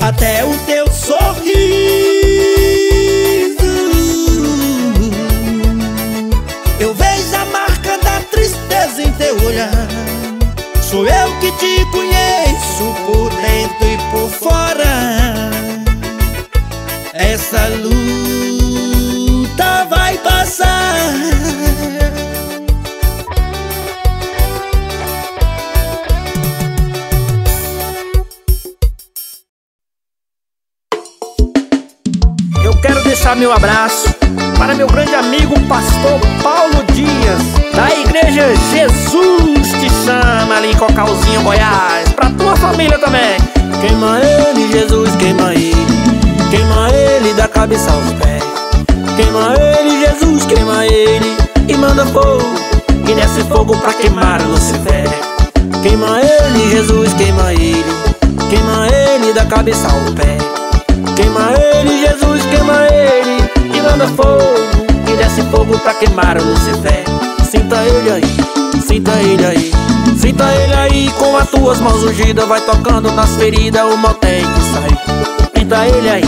Até o teu sorriso. Eu vejo a marca da tristeza em teu olhar. Sou eu que te conheço por dentro e por fora. Essa luta vai passar deixar meu abraço para meu grande amigo pastor Paulo Dias, da igreja Jesus te chama ali em Cocalzinho, Goiás, pra tua família também. Queima ele, Jesus, queima ele, queima ele da cabeça aos pés. Queima ele, Jesus, queima ele, e manda fogo, e desce fogo pra queimar Lucifer. Queima ele, Jesus, queima ele, queima ele da cabeça ao pé. Queima ele, Jesus, queima ele. E manda fogo, e desce fogo pra queimar o Lucifer. Sinta ele aí, sinta ele aí. Sinta ele aí, com as tuas mãos ungidas Vai tocando nas feridas, o mal tem que sair Sinta ele aí,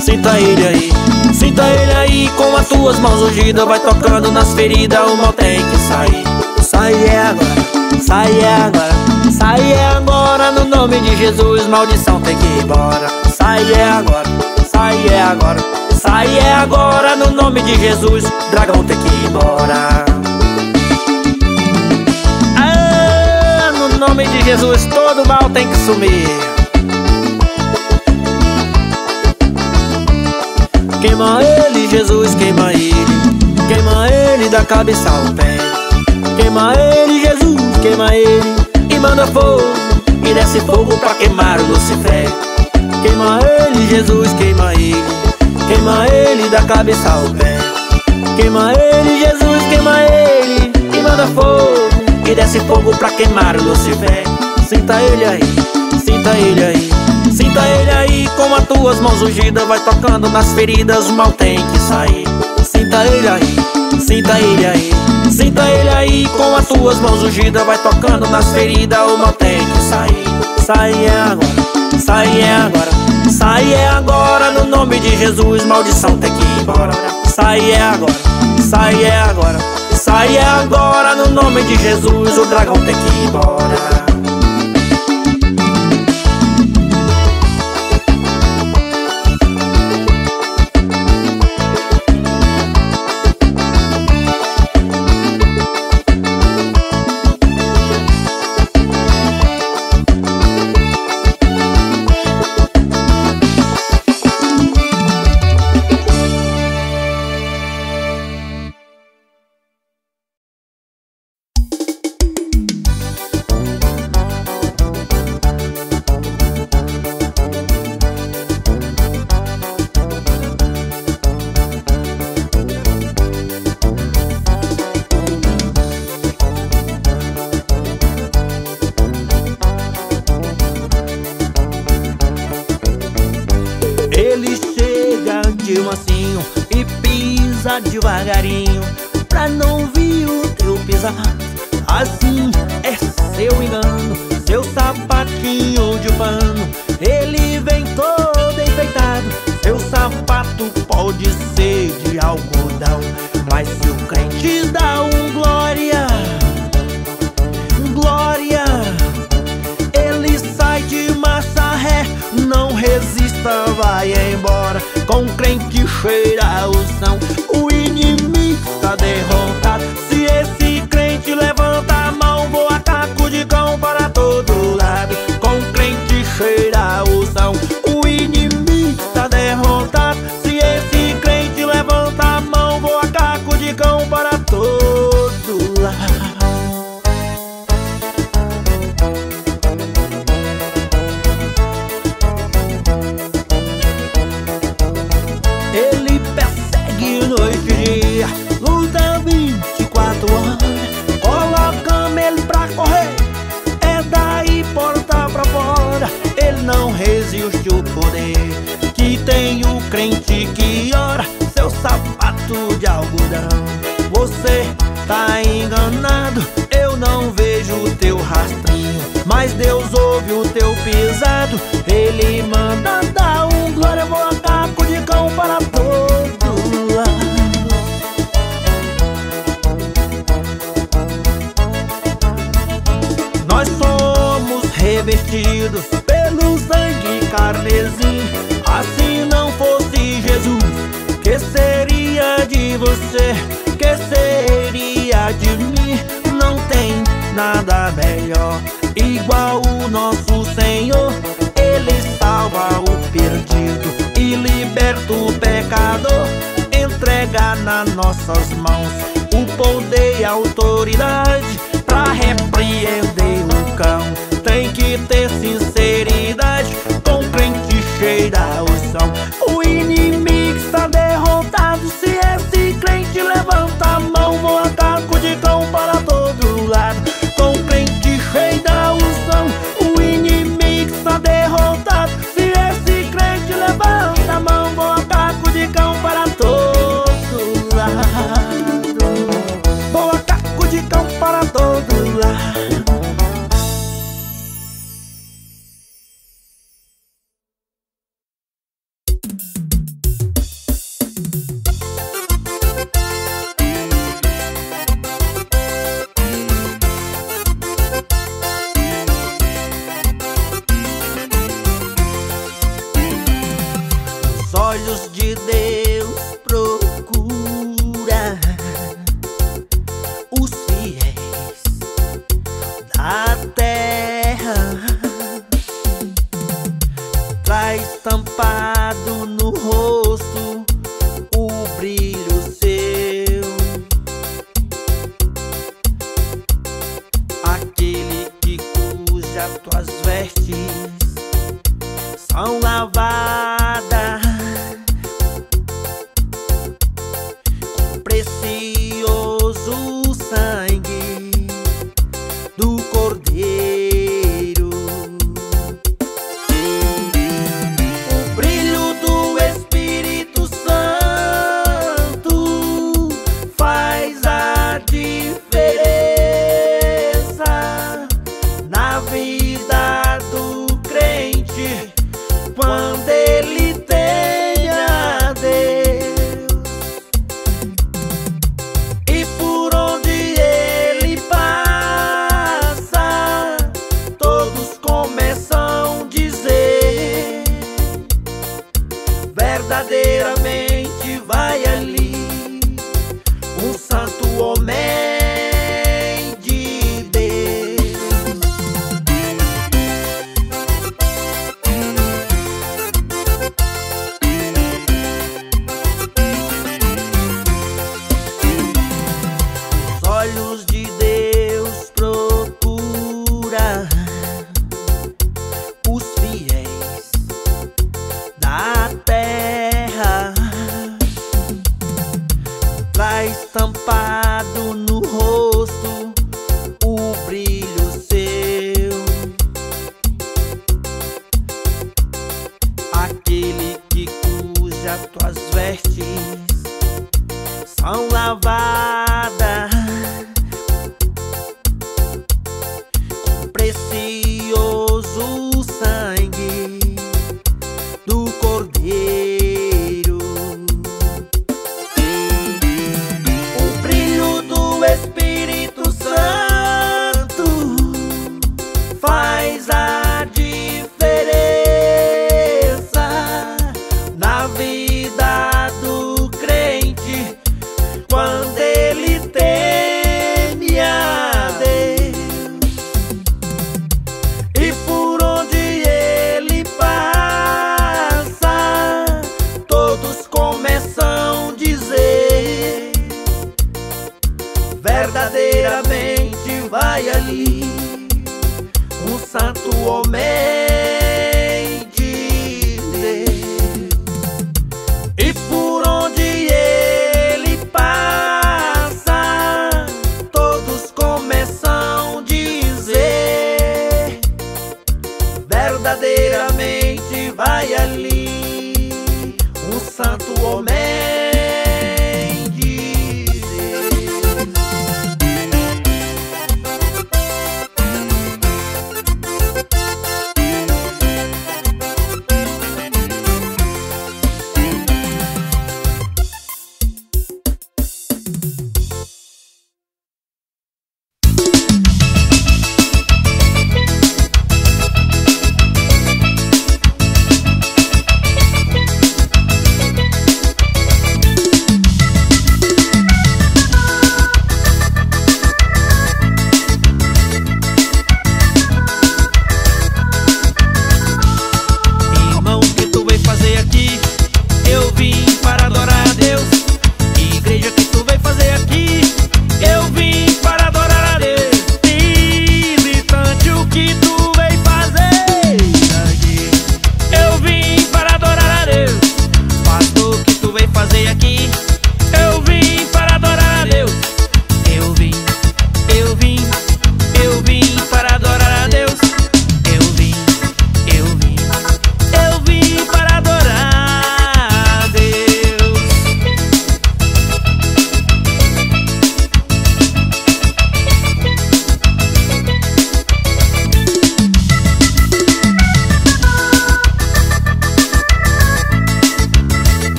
sinta ele aí. Sinta ele aí, com as tuas mãos ungidas Vai tocando nas feridas, o mal tem que sair Sai é agora, sai agora Sai agora, no nome de Jesus Maldição tem que ir embora Sai agora, sai agora, sai agora no nome de Jesus. Dragão tem que ir embora. Ah, no nome de Jesus todo mal tem que sumir. Queima ele, Jesus, queima ele. Queima ele da cabeça ao pé. Queima ele, Jesus, queima ele. E manda fogo, e desce fogo pra queimar o Lucifer. Queima ele, Jesus, queima ele. Queima ele da cabeça ao pé. Queima ele, Jesus, queima ele. E manda fogo. E desce fogo pra queimar o Lucifer. Sinta ele aí, sinta ele aí. Sinta ele aí com as tuas mãos ungidas Vai tocando nas feridas, o mal tem que sair. Sinta ele aí, sinta ele aí Sinta ele aí. Com as tuas mãos ungidas Vai tocando nas feridas, o mal tem que sair. Sai é agora, sai é agora Sai é agora. No nome de Jesus, maldição tem que ir embora. Sai é agora, sai é agora, sai é agora. No nome de Jesus, o dragão tem que ir embora.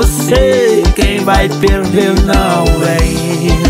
Você Quem vai perder não é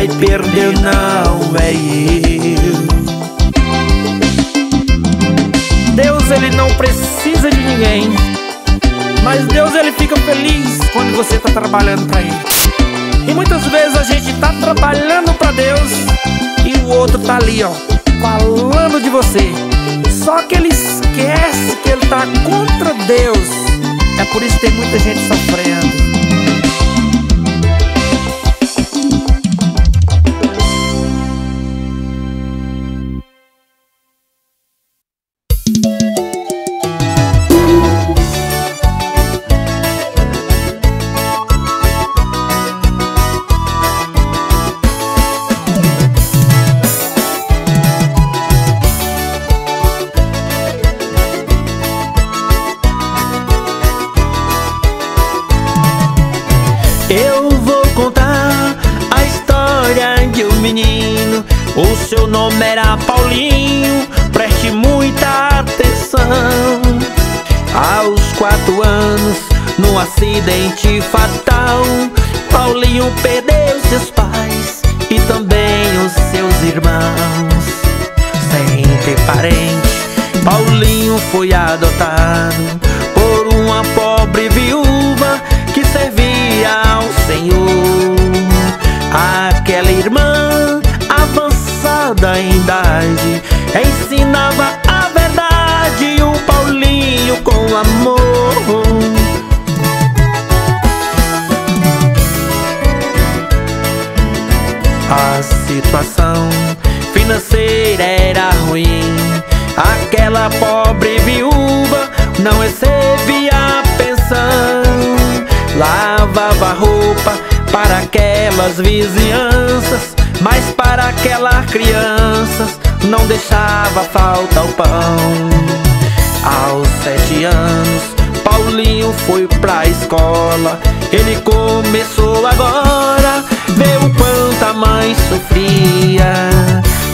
vai perder não é eu Deus ele não precisa de ninguém Mas Deus ele fica feliz quando você está trabalhando para ele. E muitas vezes a gente tá trabalhando para Deus E o outro tá ali ó Falando de você. Só que ele esquece que ele tá contra Deus. É por isso que tem muita gente sofrendo Ele começou agora o quanto a mãe sofria.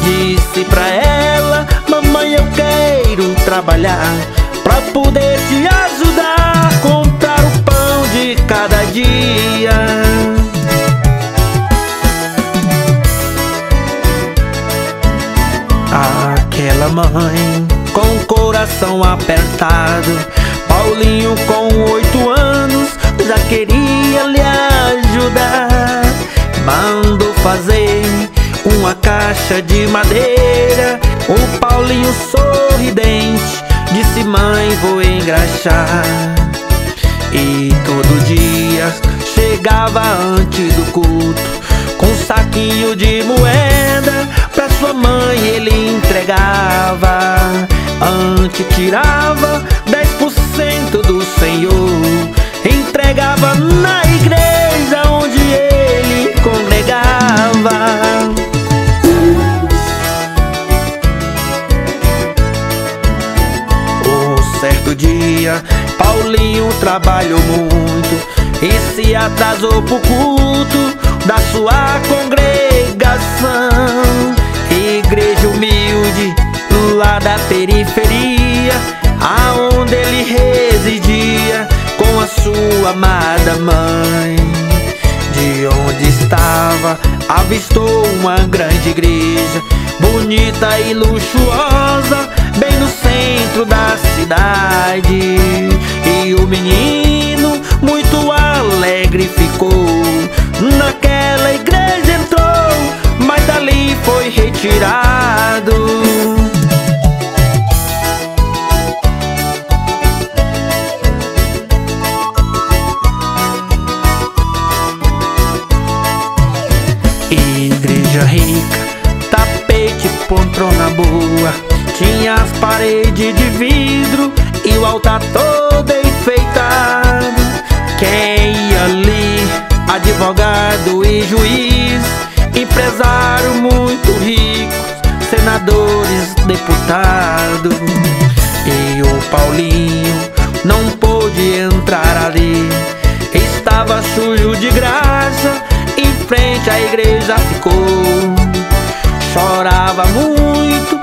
Disse pra ela Mamãe eu quero trabalhar Pra poder te ajudar a Comprar o pão de cada dia. Aquela mãe com o coração apertado Paulinho caixa de madeira O Paulinho sorridente disse mãe vou engraxar. E todo dia chegava antes do culto Com um saquinho de moeda Pra sua mãe ele entregava. Antes tirava 10% do Senhor Entregava na igreja onde ele certo dia, Paulinho trabalhou muito e se atrasou pro culto da sua congregação. Igreja humilde lá da periferia, aonde ele residia com a sua amada mãe. De onde estava, avistou uma grande igreja, bonita e luxuosa, bem no centro da cidade. E o menino, muito alegre, ficou. Naquela igreja entrou, mas dali foi retirado. Paredes de vidro e o altar todo enfeitado Quem ia ali, advogado e juiz Empresário muito rico, senadores, deputado E o Paulinho não pôde entrar ali. Estava sujo de graça frente à igreja ficou. Chorava muito,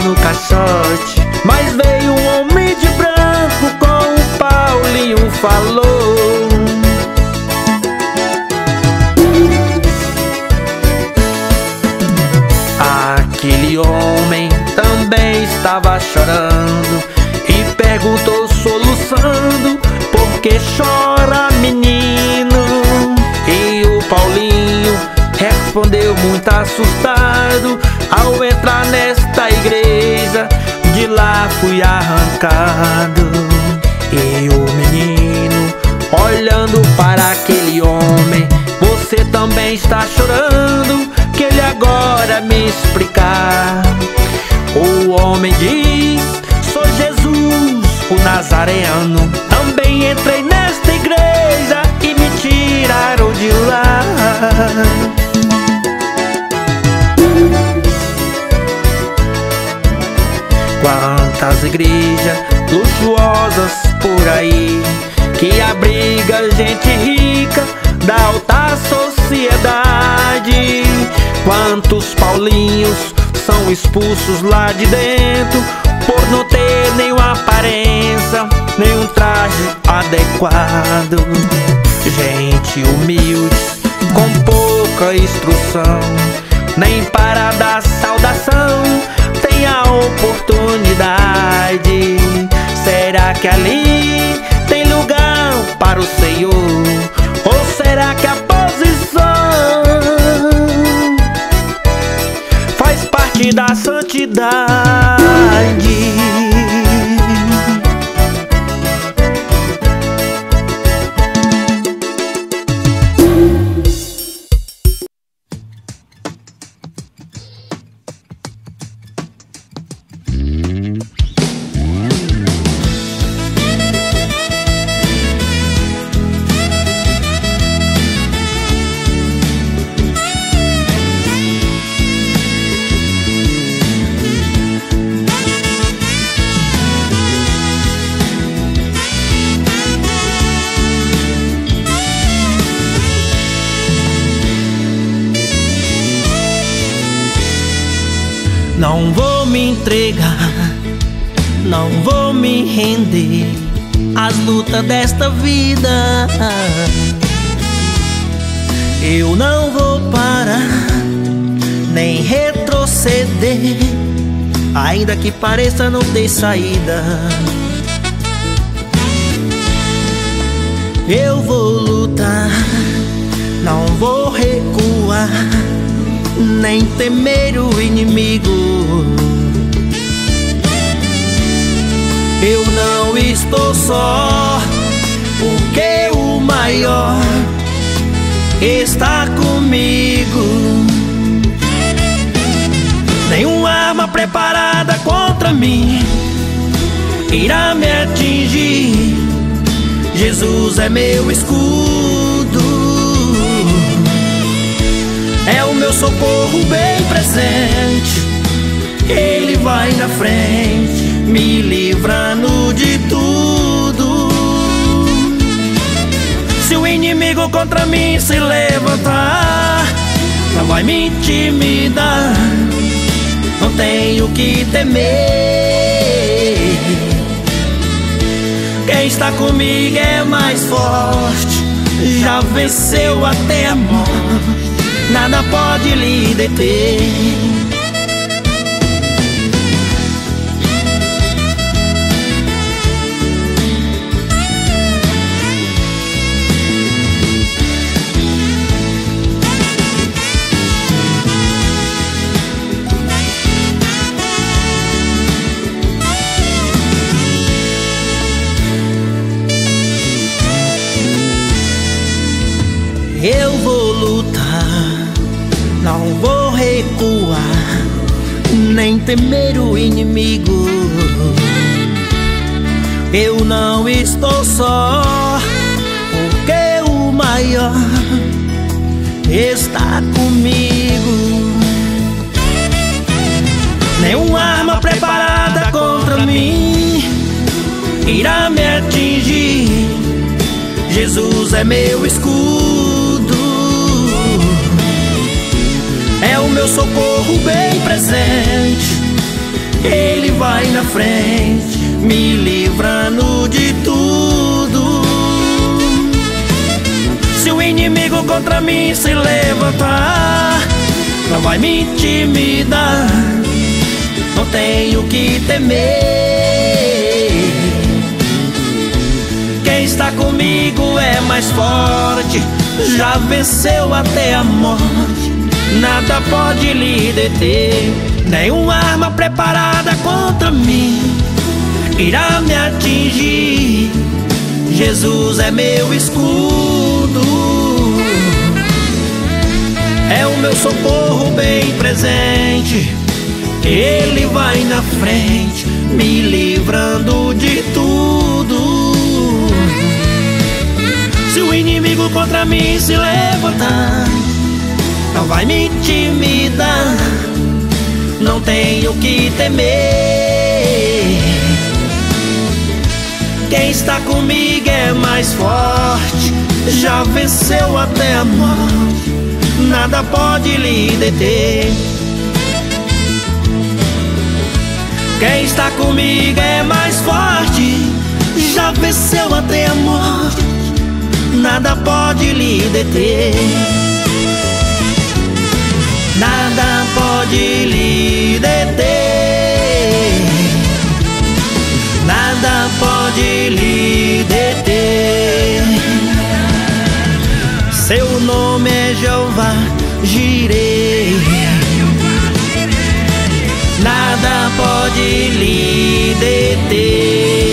no caixote. Mas veio um homem de branco com o Paulinho falou. Aquele homem também estava chorando e perguntou soluçando: Por que chora, respondeu muito assustado Ao entrar nesta igreja. De lá fui arrancado. E o menino olhando para aquele homem Você também está chorando Que ele agora me explicar. O homem diz Sou Jesus, o Nazareno. Também entrei nesta igreja e me tiraram de lá Quantas igrejas luxuosas por aí Que abriga gente rica da alta sociedade. Quantos paulinhos são expulsos lá de dentro Por não ter nenhuma aparência, nenhum traje adequado? Gente humilde com pouca instrução, nem para dar que ali tem lugar para o Senhor? Ou será que a saída. Eu vou lutar, não vou recuar nem temer o inimigo. Eu não estou só, porque o maior está comigo. Arma preparada contra mim irá me atingir. Jesus é meu escudo. É o meu socorro bem presente. Ele vai na frente. me livrando de tudo. Se o inimigo contra mim se levantar, não vai me intimidar. Tenho que temer. Quem está comigo é mais forte, já venceu até a morte nada pode lhe deter. Eu vou lutar não vou recuar, nem temer o inimigo. Eu não estou só, porque o maior está comigo. Nenhuma arma preparada contra mim irá me atingir. Jesus é meu escudo. Meu socorro bem presente. Ele vai na frente, me livrando de tudo. Se o inimigo contra mim se levantar, não vai me intimidar. Não tenho que temer. Quem está comigo é mais forte, já venceu até a morte nada pode lhe deter. Nenhuma arma preparada contra mim irá me atingir. Jesus é meu escudo, é o meu socorro bem presente. Ele vai na frente, me livrando de tudo. Se o inimigo contra mim se levantar não vai me intimidar. Não tenho que temer. Quem está comigo é mais forte, já venceu até a morte, nada pode lhe deter. Quem está comigo é mais forte, já venceu até a morte, nada pode lhe deter pode lhe deter. Nada pode lhe deter. Seu nome é Jeová, girei. Nada pode lhe deter.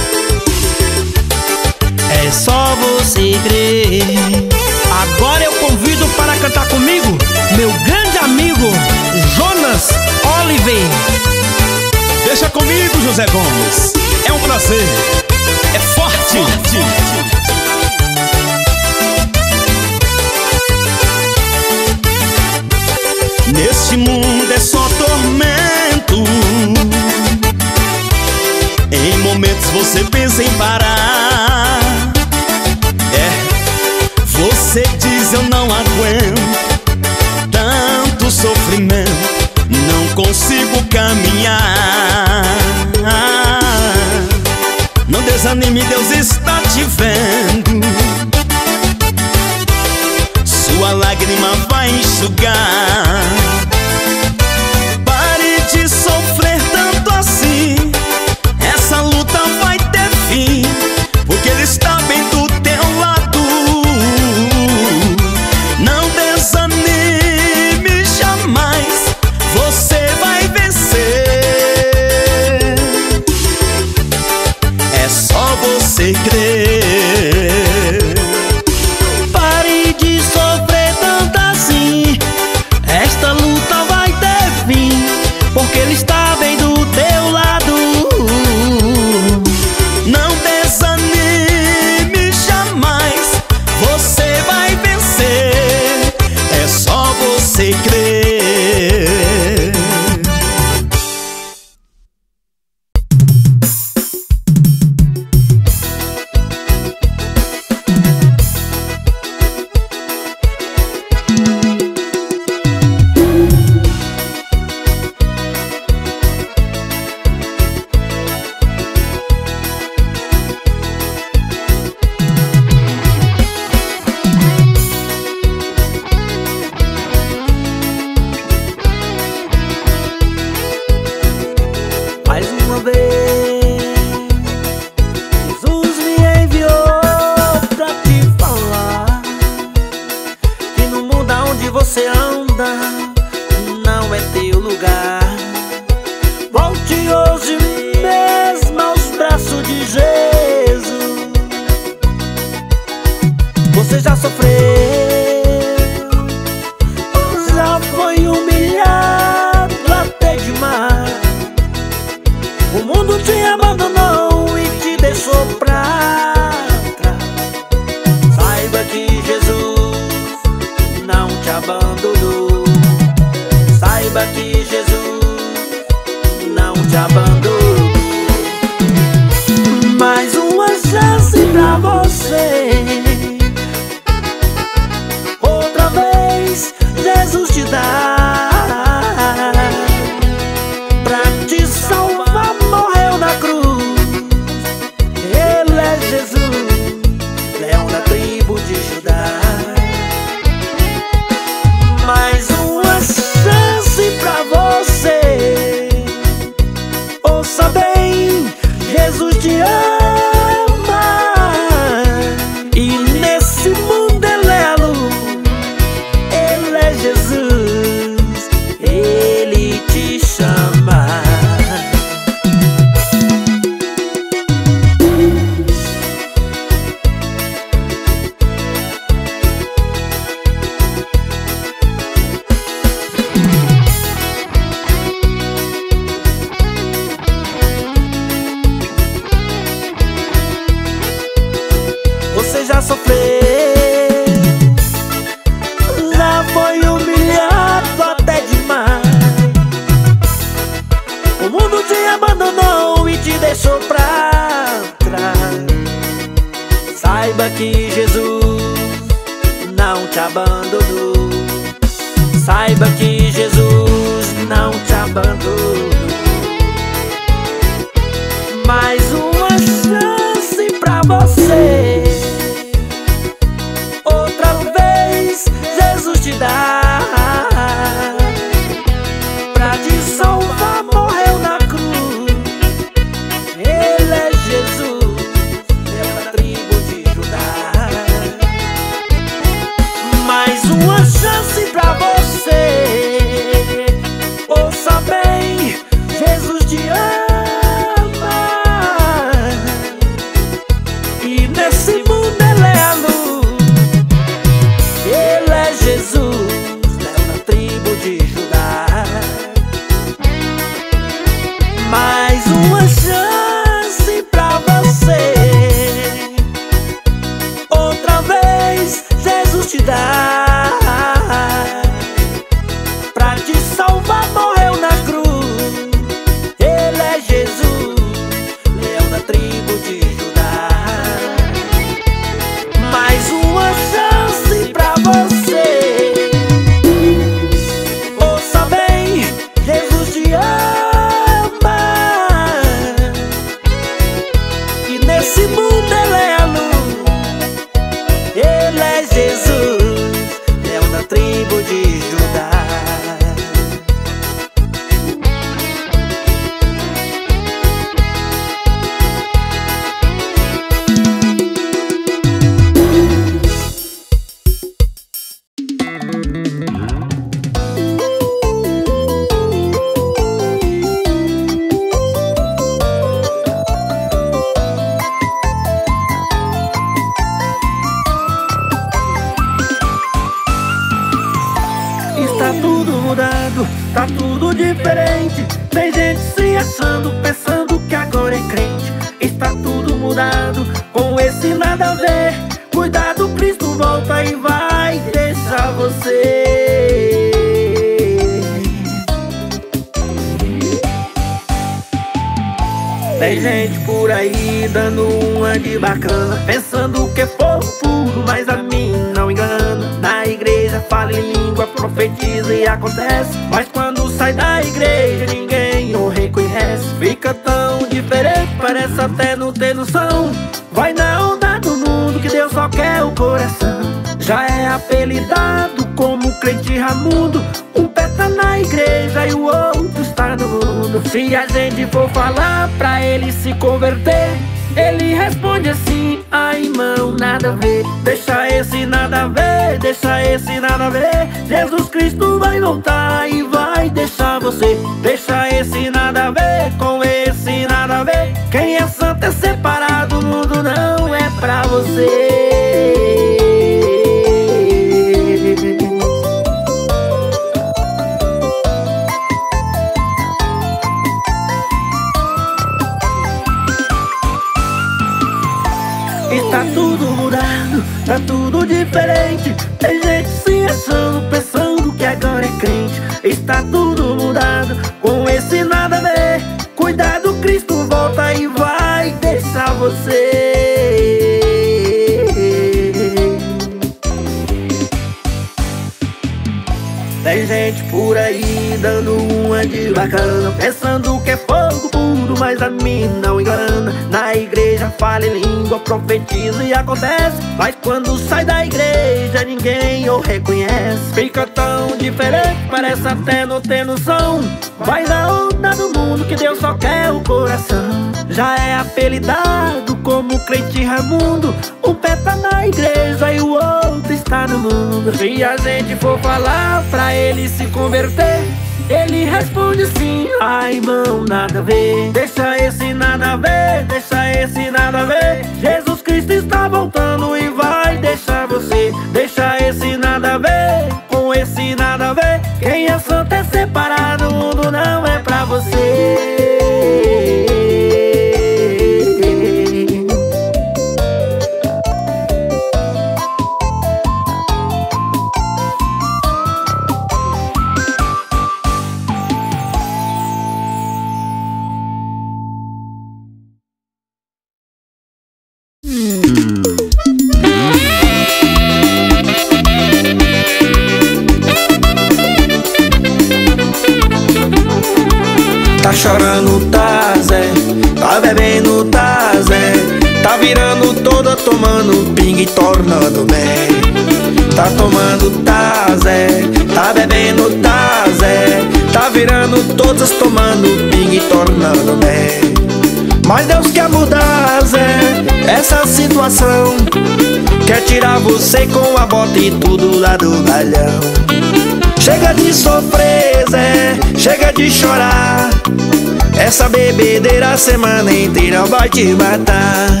Semana inteira vai te matar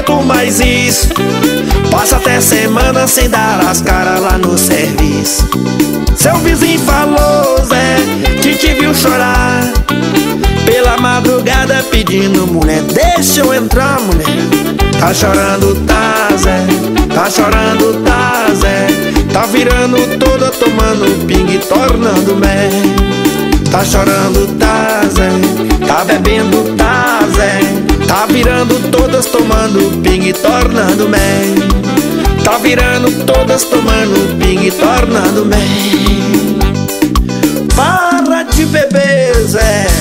aguento mais isso. Passa até semana sem dar as caras lá no serviço. Seu vizinho falou, Zé, que te viu chorar. Pela madrugada pedindo, mulher, deixa eu entrar, mulher. Tá chorando, tá, Zé. Tá chorando, tá, Zé. Tá virando toda, tomando pingue, tornando mel. Tá chorando, tá, Zé. Tá bebendo, tá, Zé. Tá virando todas tomando ping e tornando man. Tá virando todas tomando ping e tornando man. Para de beber, Zé.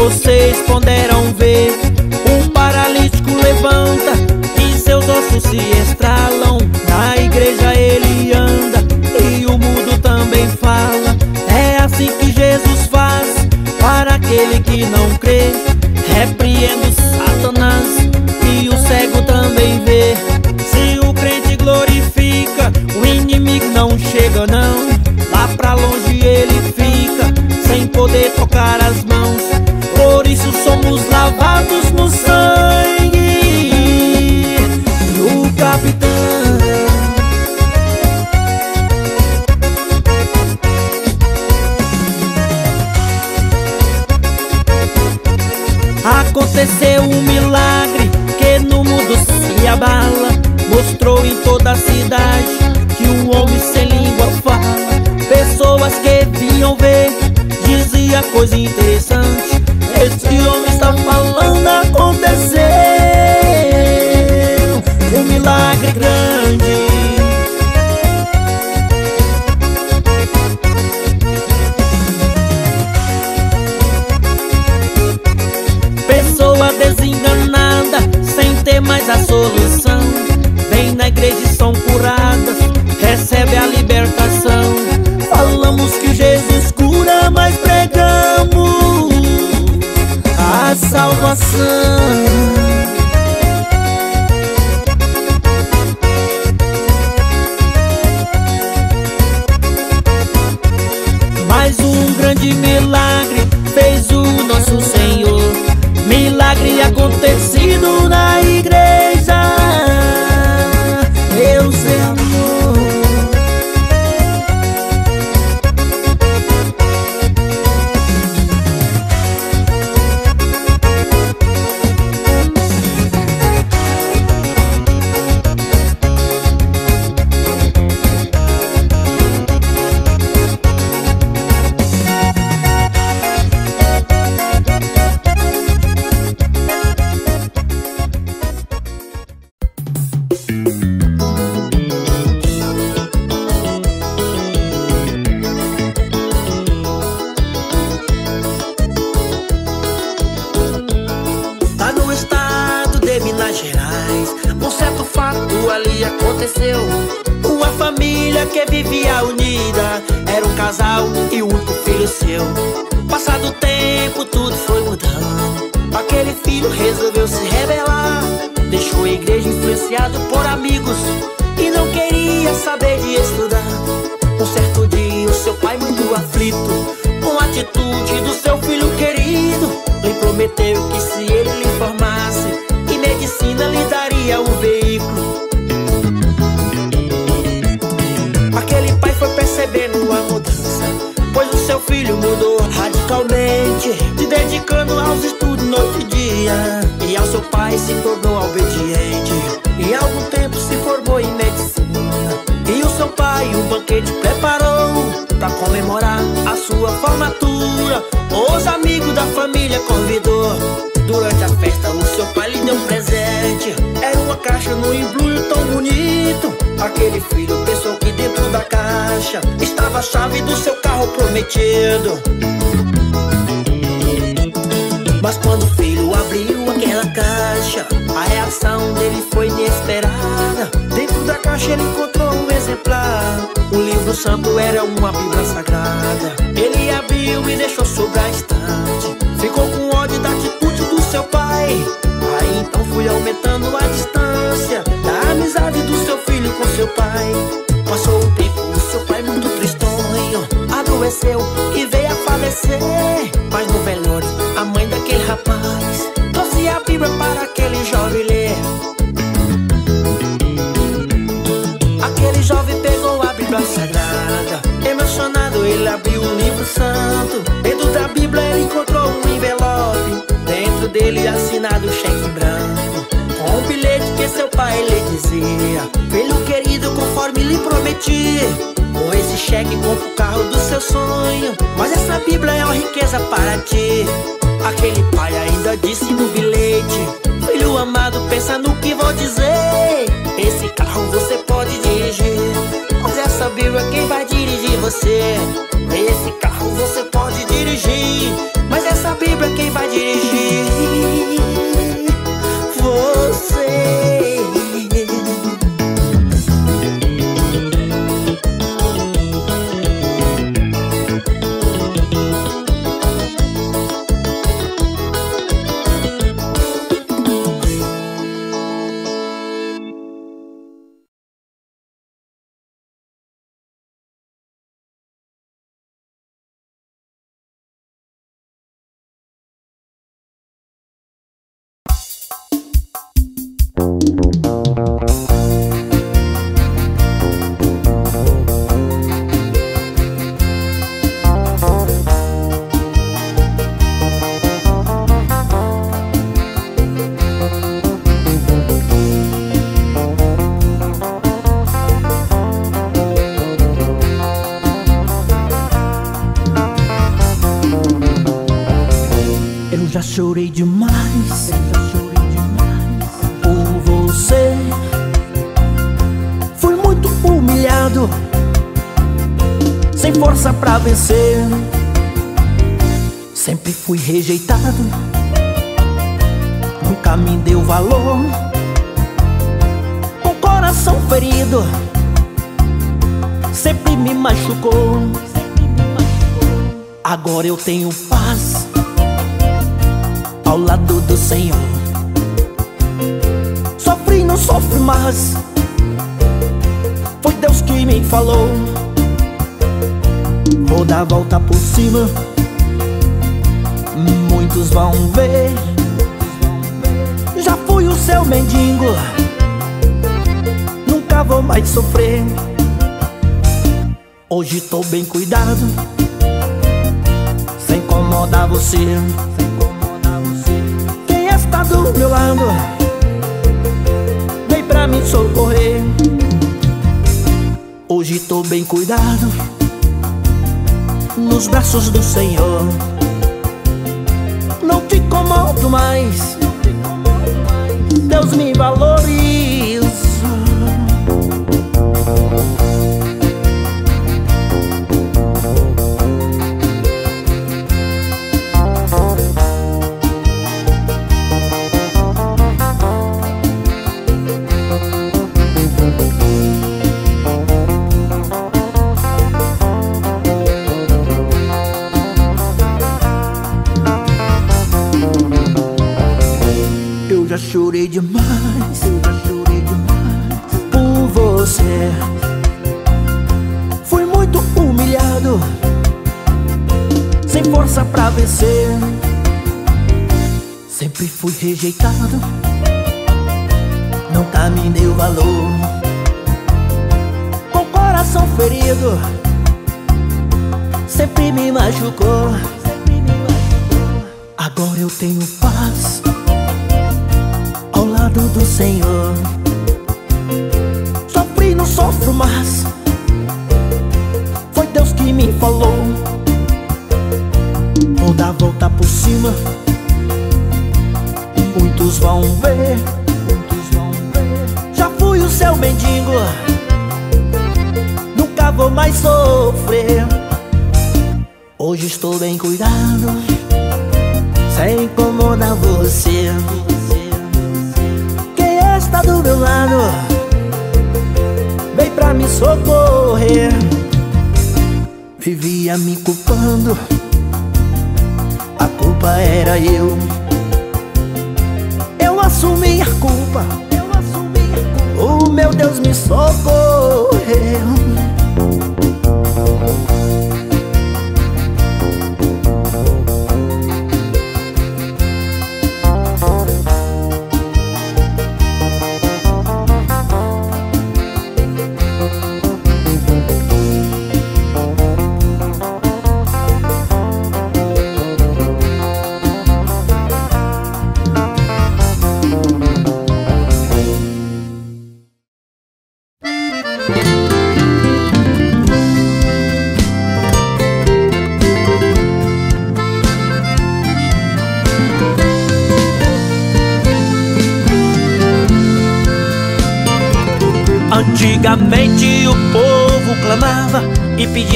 Vocês poderão ver Um paralítico levanta E seus ossos se estralam. Na igreja ele anda E o mudo também fala. É assim que Jesus faz Para aquele que não crê. Repreendo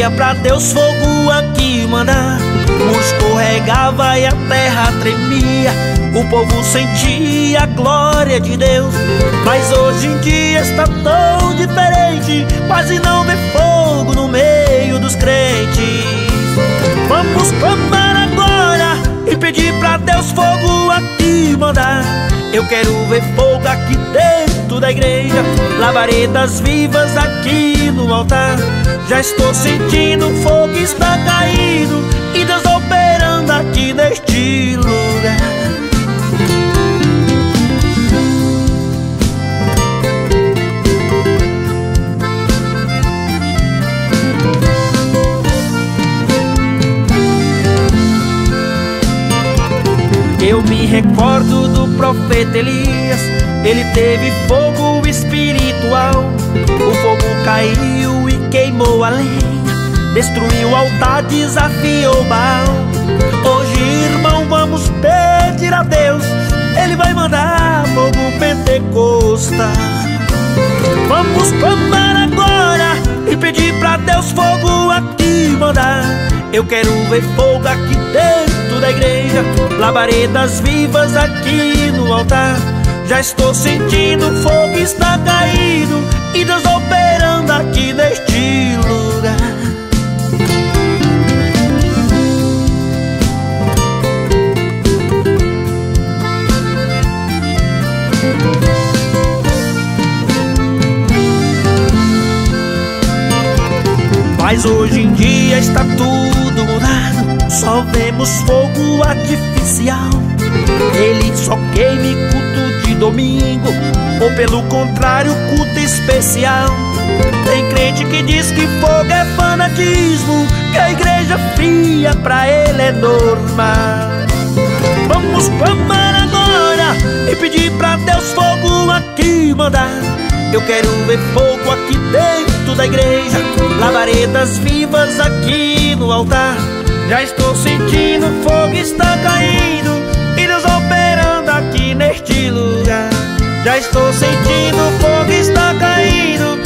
pedia pra Deus fogo aqui mandar. O escorregava e a terra tremia, o povo sentia a glória de Deus. Mas hoje em dia está tão diferente, quase não vê fogo no meio dos crentes. Vamos clamar agora e pedir pra Deus fogo aqui mandar. Eu quero ver fogo aqui dentro da igreja Labaredas vivas aqui no altar Já estou sentindo fogo está caindo E Deus operando aqui neste lugar. Eu me recordo do profeta Elias. Ele teve fogo espiritual. O fogo caiu e queimou a lenha Destruiu o altar, desafiou Baal Hoje, irmão, vamos pedir a Deus Ele vai mandar fogo pentecosta Vamos clamar agora e pedir pra Deus fogo aqui mandar. Eu quero ver fogo aqui dentro da igreja Labaredas vivas aqui no altar já estou sentindo o fogo está caindo E Deus operando aqui neste lugar. Mas hoje em dia está tudo mudado. Só vemos fogo artificial. Ele só queima e cultua domingo Ou pelo contrário, culto especial. Tem crente que diz que fogo é fanatismo Que a igreja fria pra ele é normal. Vamos clamar agora e pedir pra Deus fogo aqui mandar. Eu quero ver fogo aqui dentro da igreja Lavaredas vivas aqui no altar. Já estou sentindo fogo está caindo neste lugar. Já estou sentindo fogo está caindo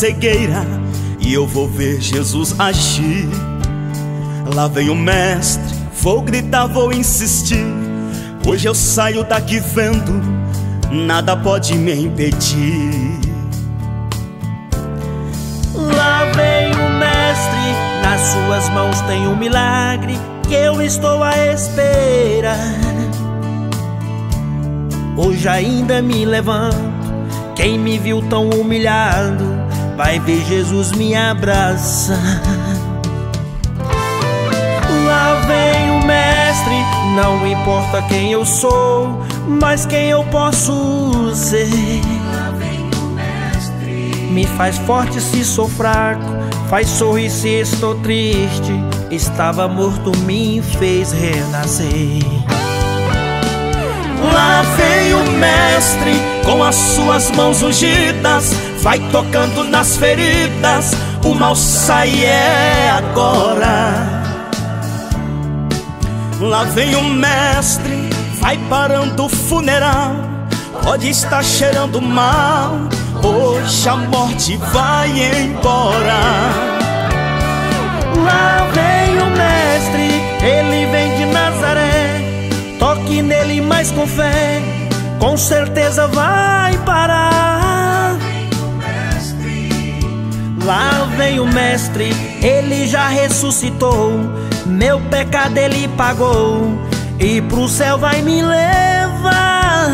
cegueira e eu vou ver Jesus agir. Lá vem o mestre, vou gritar, vou insistir. Hoje eu saio daqui vendo, nada pode me impedir. Lá vem o mestre, nas suas mãos tem um milagre que eu estou à espera. Hoje ainda me levanto. Quem me viu tão humilhado, vai ver Jesus me abraça. Lá vem o Mestre, não importa quem eu sou, mas quem eu posso ser. Me faz forte se sou fraco, faz sorrir se estou triste. Estava morto, me fez renascer. Lá vem o mestre com as suas mãos ungidas, vai tocando nas feridas, o mal sai é agora. Lá vem o mestre, vai parando o funeral, pode estar cheirando mal, hoje a morte vai embora. Lá vem o mestre, ele vem de Nazaré Toque nele mais com fé, com certeza vai parar. Lá vem o mestre, ele já ressuscitou. Meu pecado ele pagou e pro céu vai me levar.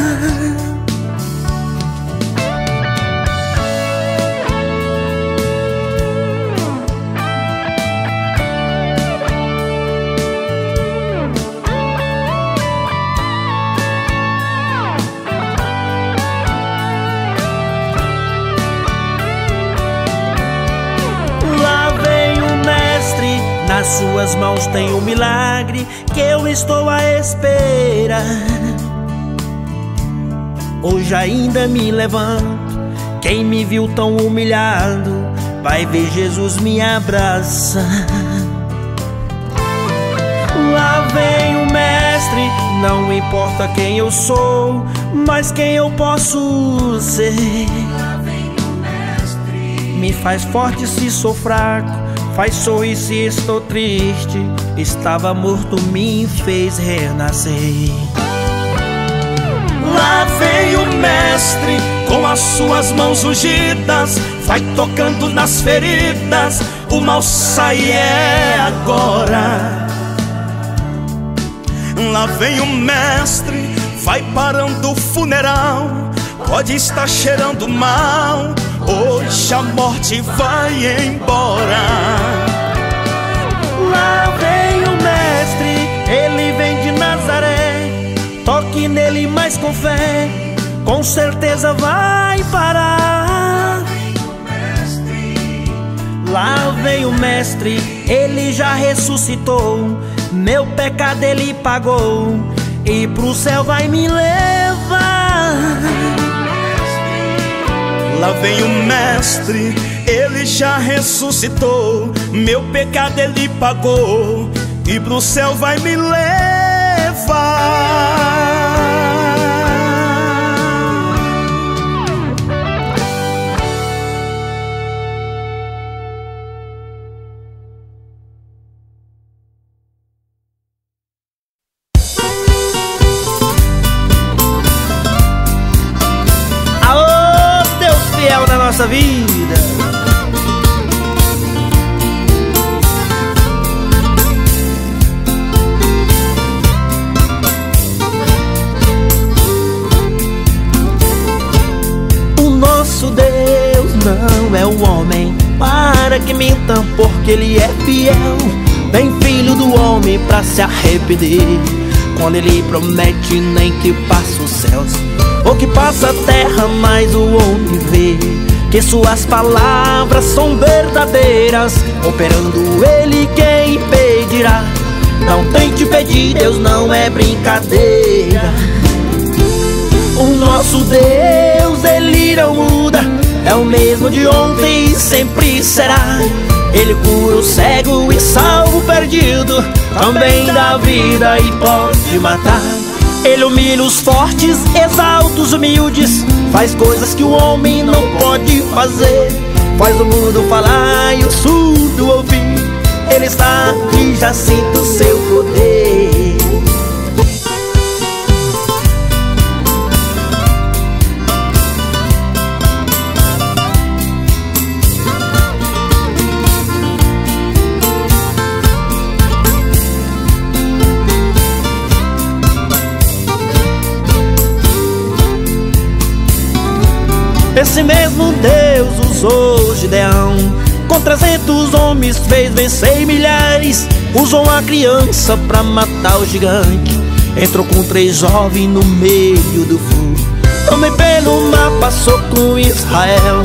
Nas suas mãos tem um milagre que eu estou à espera. Hoje ainda me levanto. Quem me viu tão humilhado, vai ver Jesus me abraça. Lá vem o Mestre, não importa quem eu sou, mas quem eu posso ser. Me faz forte se sou fraco Faz sorrir se estou triste. Estava morto, me fez renascer. Lá vem o mestre com as suas mãos ungidas, vai tocando nas feridas, o mal sai é agora. Lá vem o mestre, vai parando o funeral, pode estar cheirando mal, Hoje a morte vai embora. Lá vem o mestre, ele vem de Nazaré. Toque nele mais com fé, com certeza vai parar. Lá vem o mestre, ele já ressuscitou. Meu pecado ele pagou e pro céu vai me levar. Lá vem o mestre, ele já ressuscitou. Meu pecado ele pagou e pro céu vai me levar. nossa vida. O nosso Deus não é o homem para que mintam, porque ele é fiel. Bem filho do homem para se arrepender. Quando ele promete, nem que passa os céus, ou que passa a terra, mas o homem vê que suas palavras são verdadeiras. Operando ele, quem impedirá? Não tente pedir, Deus não é brincadeira. O nosso Deus, ele não muda, é o mesmo de ontem e sempre será. Ele cura o cego e salva o perdido, também dá vida e pode matar. Ele humilha os fortes, exalta os humildes, faz coisas que o homem não pode fazer. Faz o mundo falar e o surdo ouvir. Ele está aqui, já sinto seu poder. Esse mesmo Deus usou Gideão. Com trezentos homens fez vencer milhares. Usou uma criança pra matar o gigante. Entrou com três jovens no meio do fogo. Também pelo mar passou com Israel.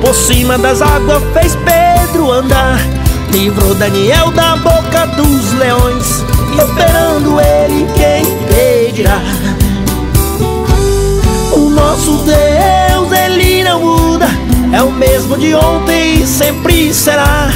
Por cima das águas fez Pedro andar. Livrou Daniel da boca dos leões. Esperando ele quem pedirá? O nosso Deus ele não muda É o mesmo de ontem e sempre será.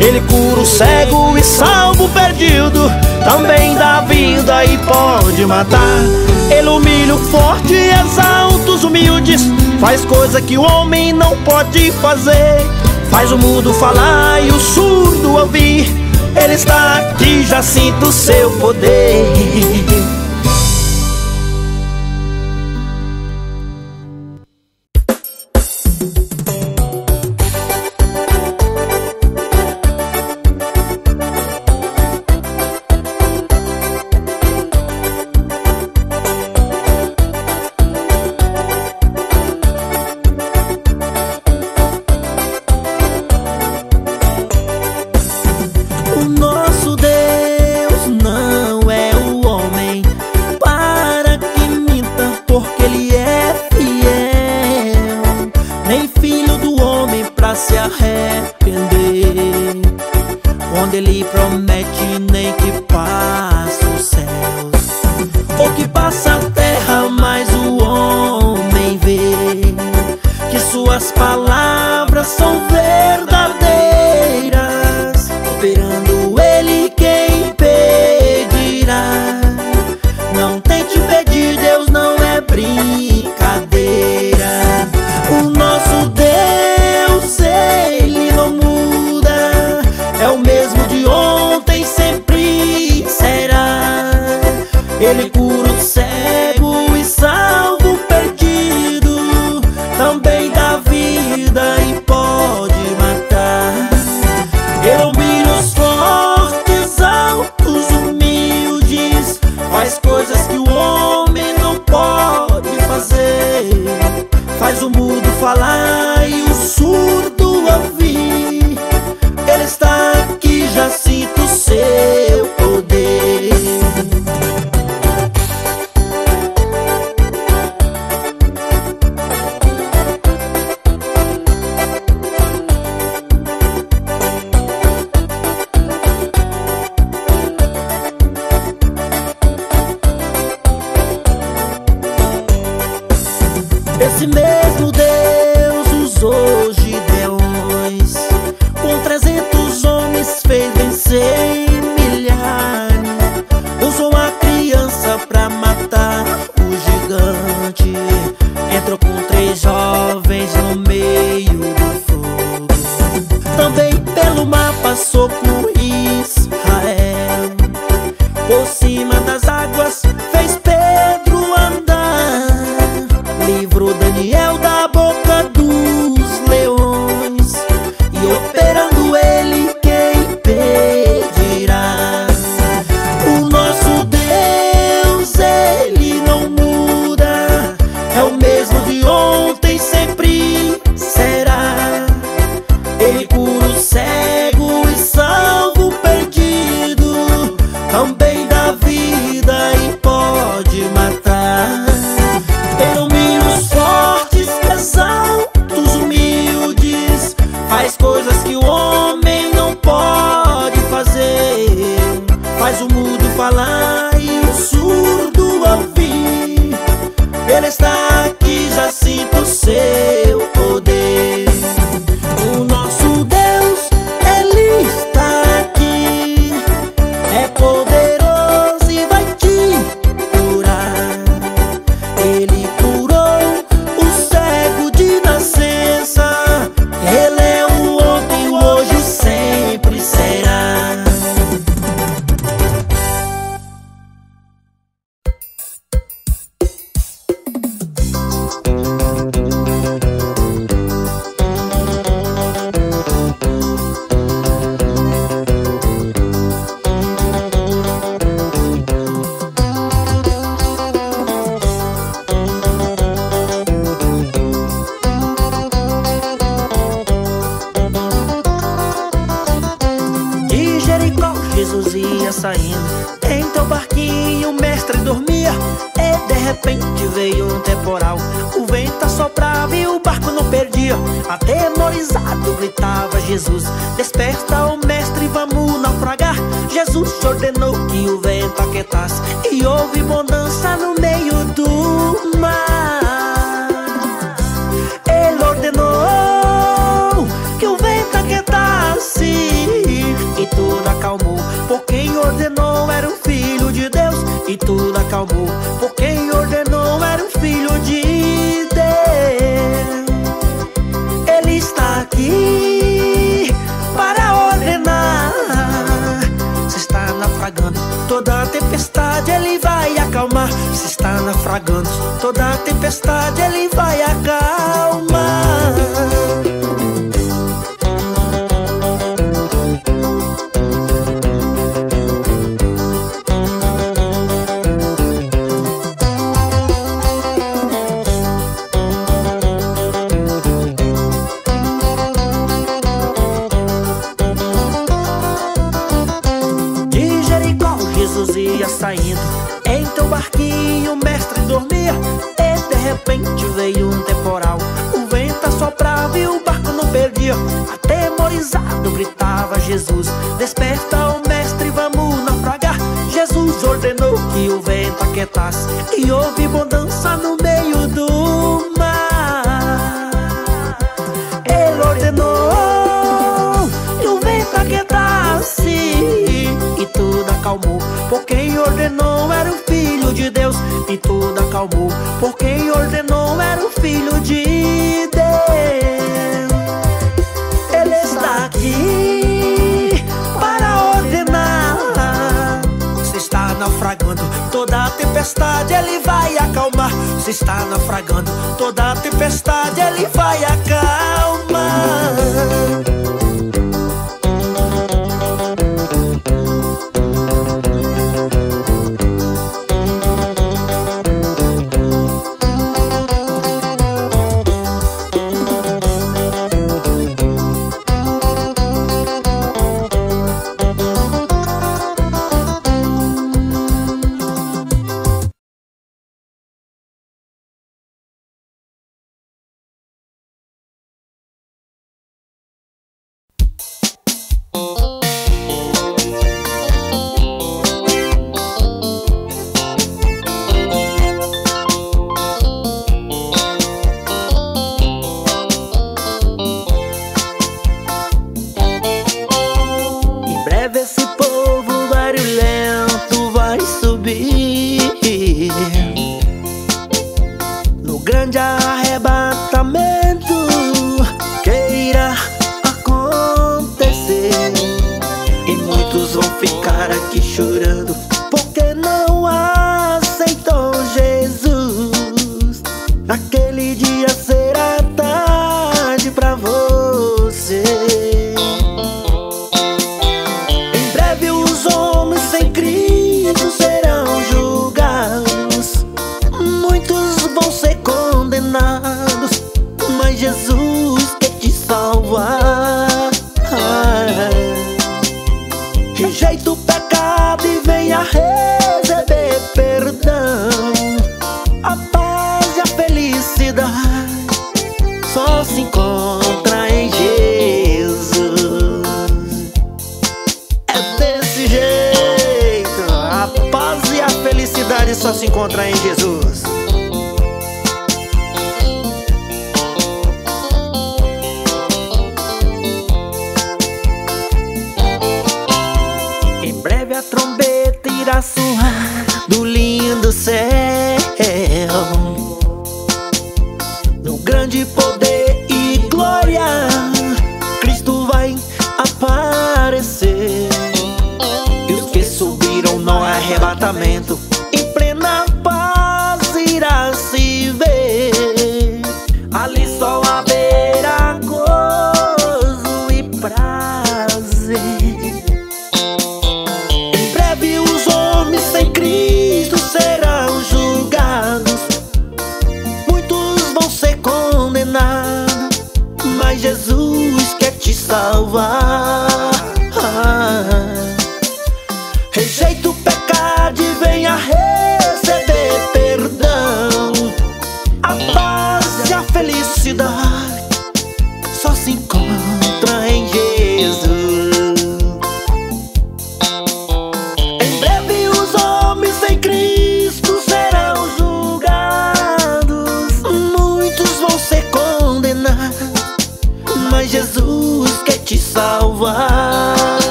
Ele cura o cego e salva o perdido Também dá vida e pode matar. Ele humilha o forte e exalta os humildes Faz coisa que o homem não pode fazer. Faz o mudo falar e o surdo ouvir Ele está aqui, já sinto o seu poder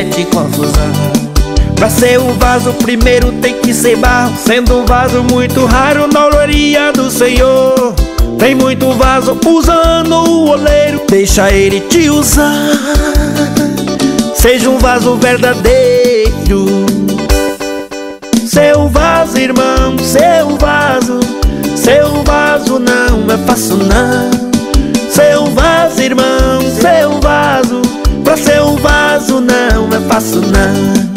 mete em confusão. Pra ser um vaso primeiro tem que ser barro. Sendo um vaso muito raro na oloria do Senhor. Tem muito vaso usando o oleiro Deixa ele te usar. Seja um vaso verdadeiro. Seu vaso, irmão, seu vaso. Seu vaso não é fácil não. Seu vaso, irmão, seu vaso. Pra seu vaso fácil não.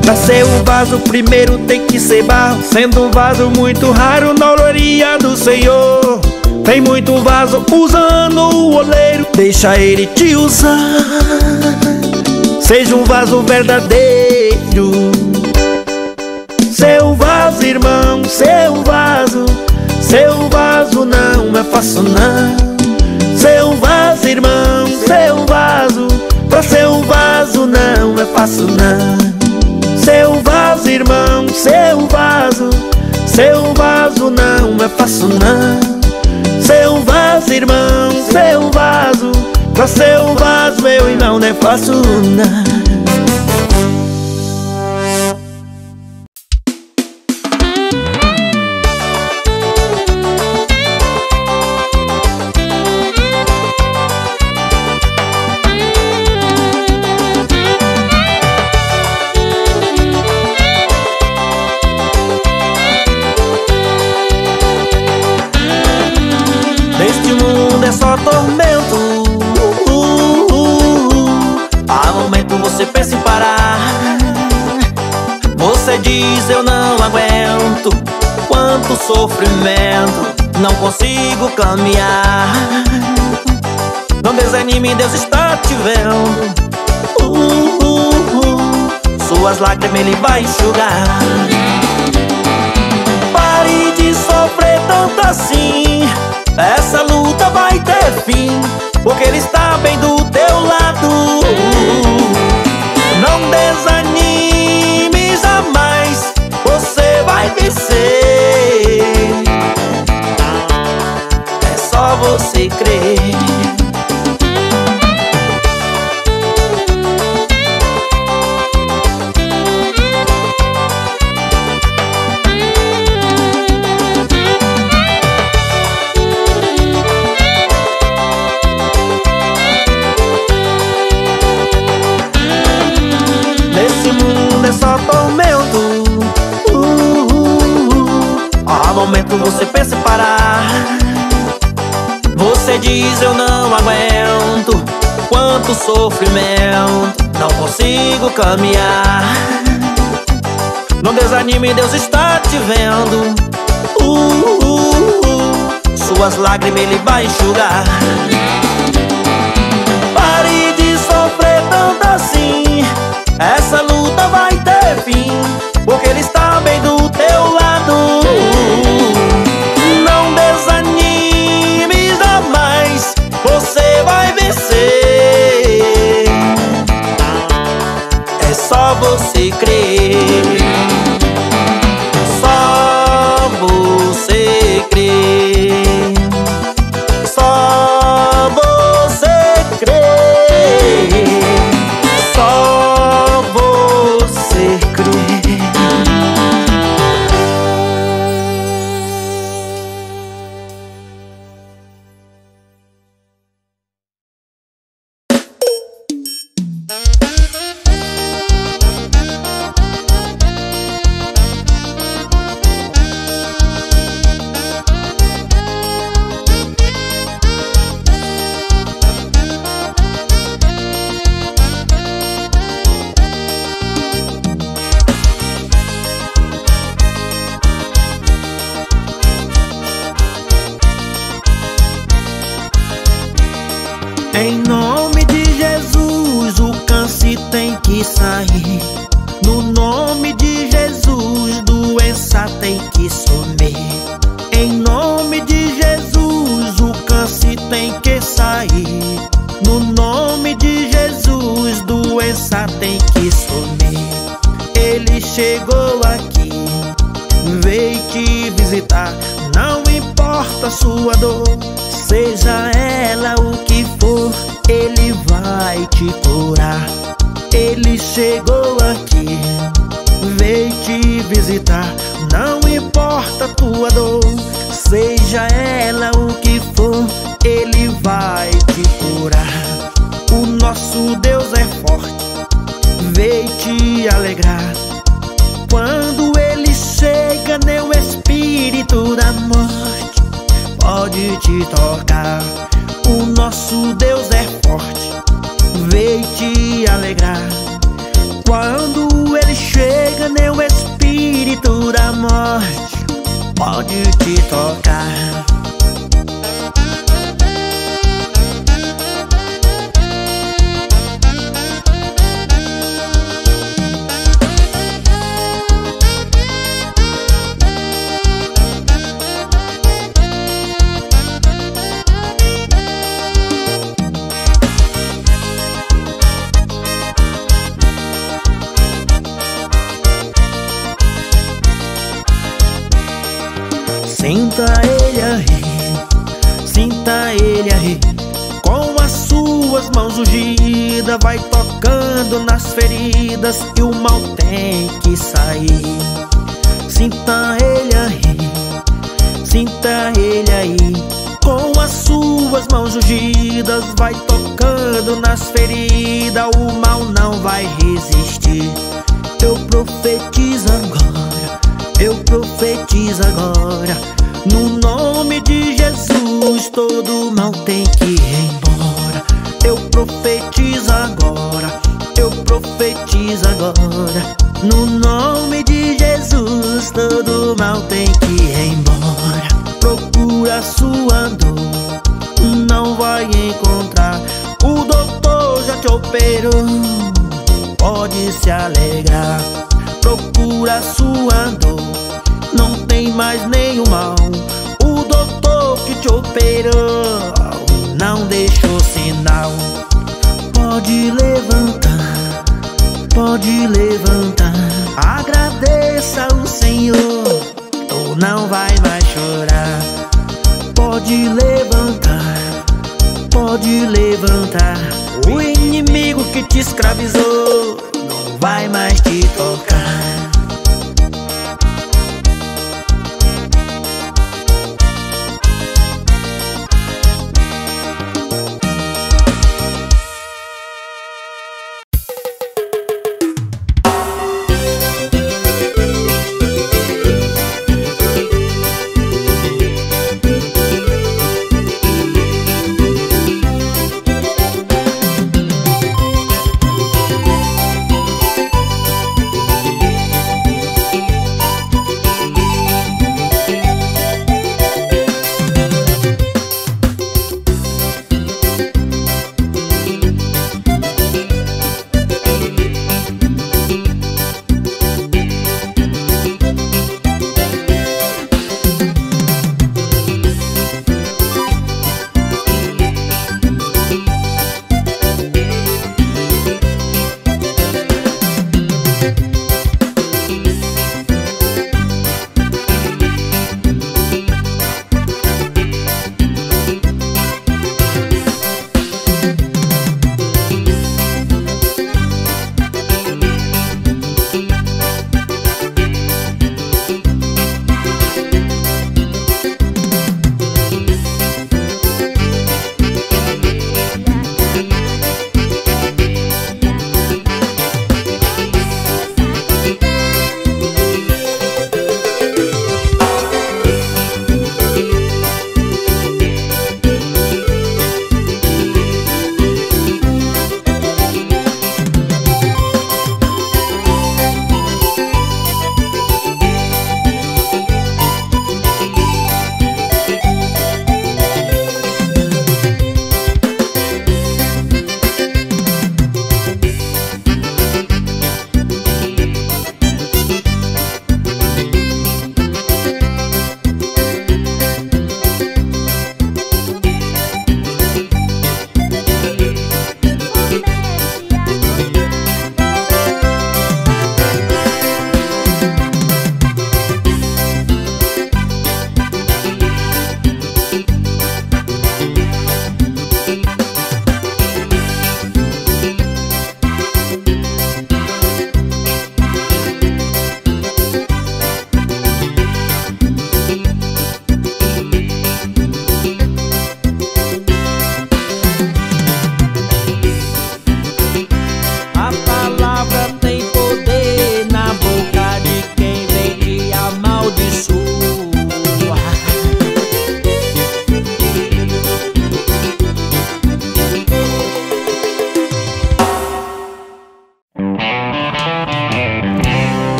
Pra ser um vaso primeiro tem que ser barro. Sendo um vaso muito raro na oloria do Senhor. Tem muito vaso usando o oleiro Deixa ele te usar. Seja um vaso verdadeiro irmão, seu vaso Seu vaso não é fácil não. Seu vaso, irmão, seu vaso Pra seu vaso não é fácil não. Seu vaso, irmão, seu vaso Seu vaso não é fácil não. Seu vaso, irmão, seu vaso Pra seu vaso, meu irmão, não é fácil não consigo caminhar. Não desanime, Deus está te vendo. Uh, uh, uh. Suas lágrimas Ele vai enxugar. Pare de sofrer tanto assim. Essa luta vai ter fim Porque Ele está bem do você crer Quanto sofrimento. Não consigo caminhar. Não desanime, Deus está te vendo. Uh, uh, uh. Suas lágrimas Ele vai enxugar. Pare de sofrer tanto assim. Essa luta vai ter fim você crer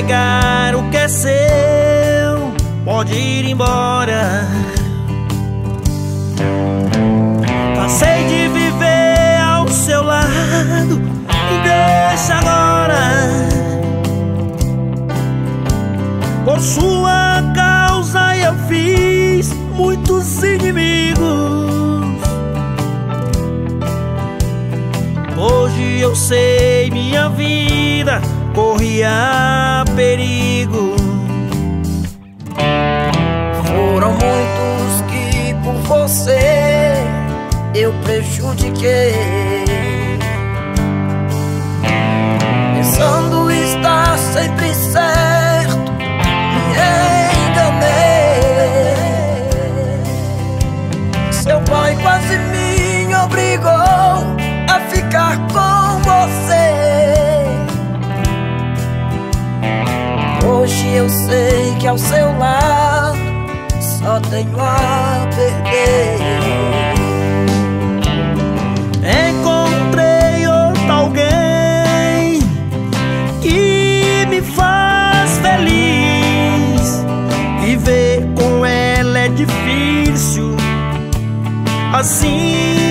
pegar o que é seu, pode ir embora. Passei de viver ao seu lado, deixa agora. Por sua causa eu fiz muitos inimigos. Hoje eu sei minha vida corria perigo. Foram muitos que por você eu prejudiquei. Pensando estar sempre certo, me enganei. Seu pai quase me obrigou a ficar com sei que ao seu lado só tenho a perder. Encontrei outro alguém que me faz feliz. Viver com ela é difícil assim.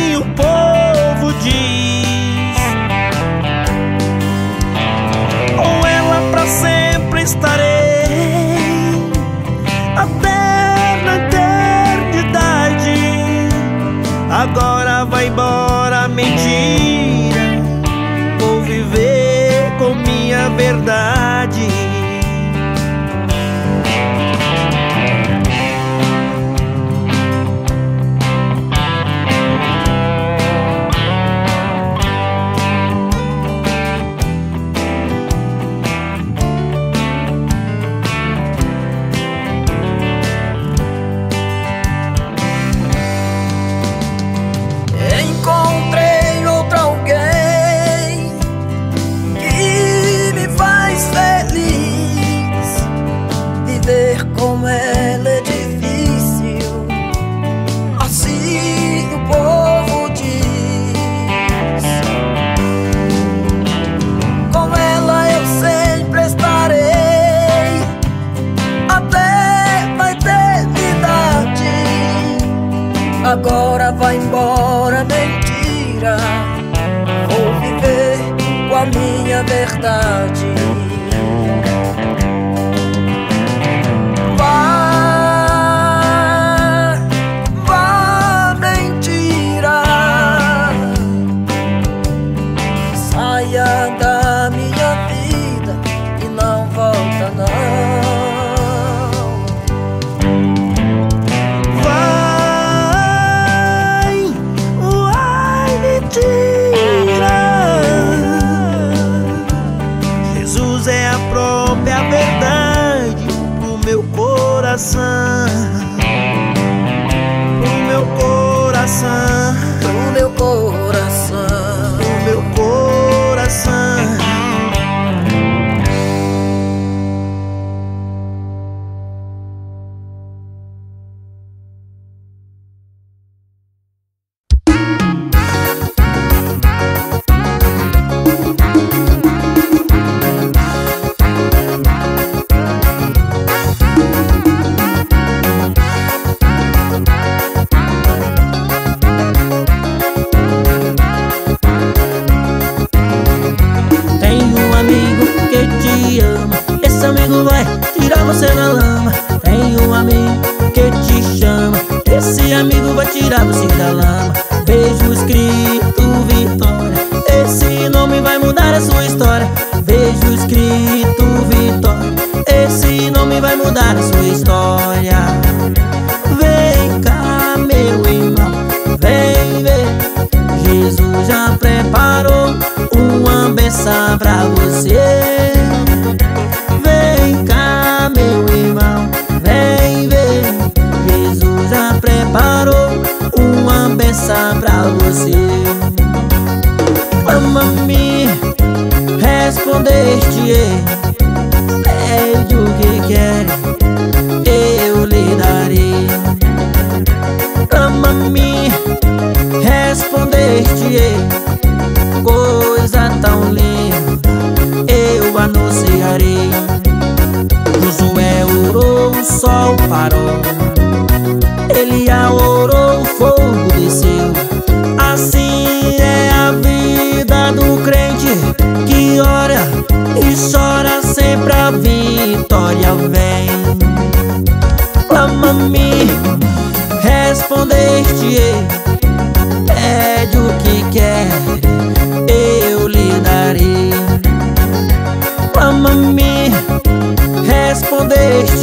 tirá você da lama.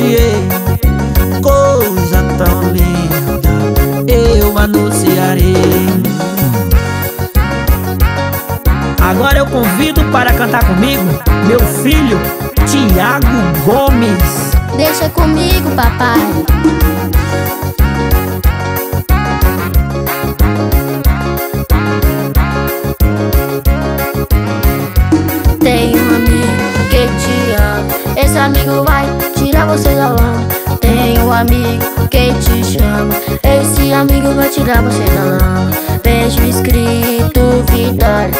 anunciei coisa tão linda. Eu anunciarei. Agora eu convido para cantar comigo meu filho Tiago Gomes. Deixa comigo, papai. Tem um amigo que te ama. Esse amigo vai amigo que te chama? Esse amigo vai tirar você da lama Beijo escrito Vitória.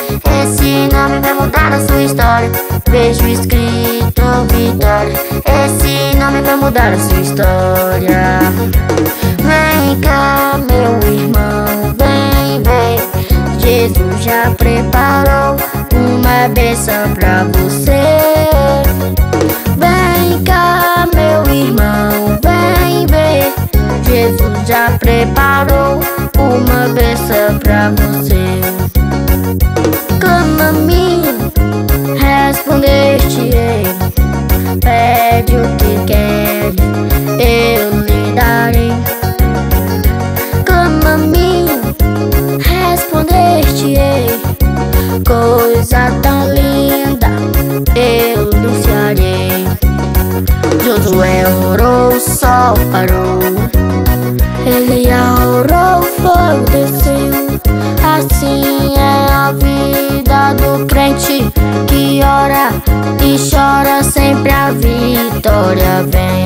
Esse nome vai mudar a sua história. Beijo escrito Vitória. Esse nome vai mudar a sua história. Vem cá meu irmão Vem, vem Jesus já preparou Uma bênção pra você. irmão, vem ver. Jesus já preparou uma vez. vem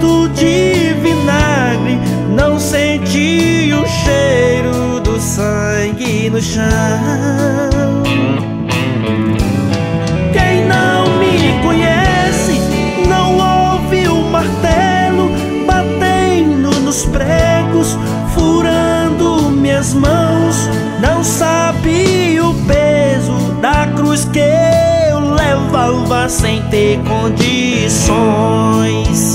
gosto de vinagre, não senti o cheiro do sangue no chão. Quem não me conhece não ouve o martelo batendo nos pregos, furando minhas mãos, não sabe o peso da cruz que eu levava sem ter condições.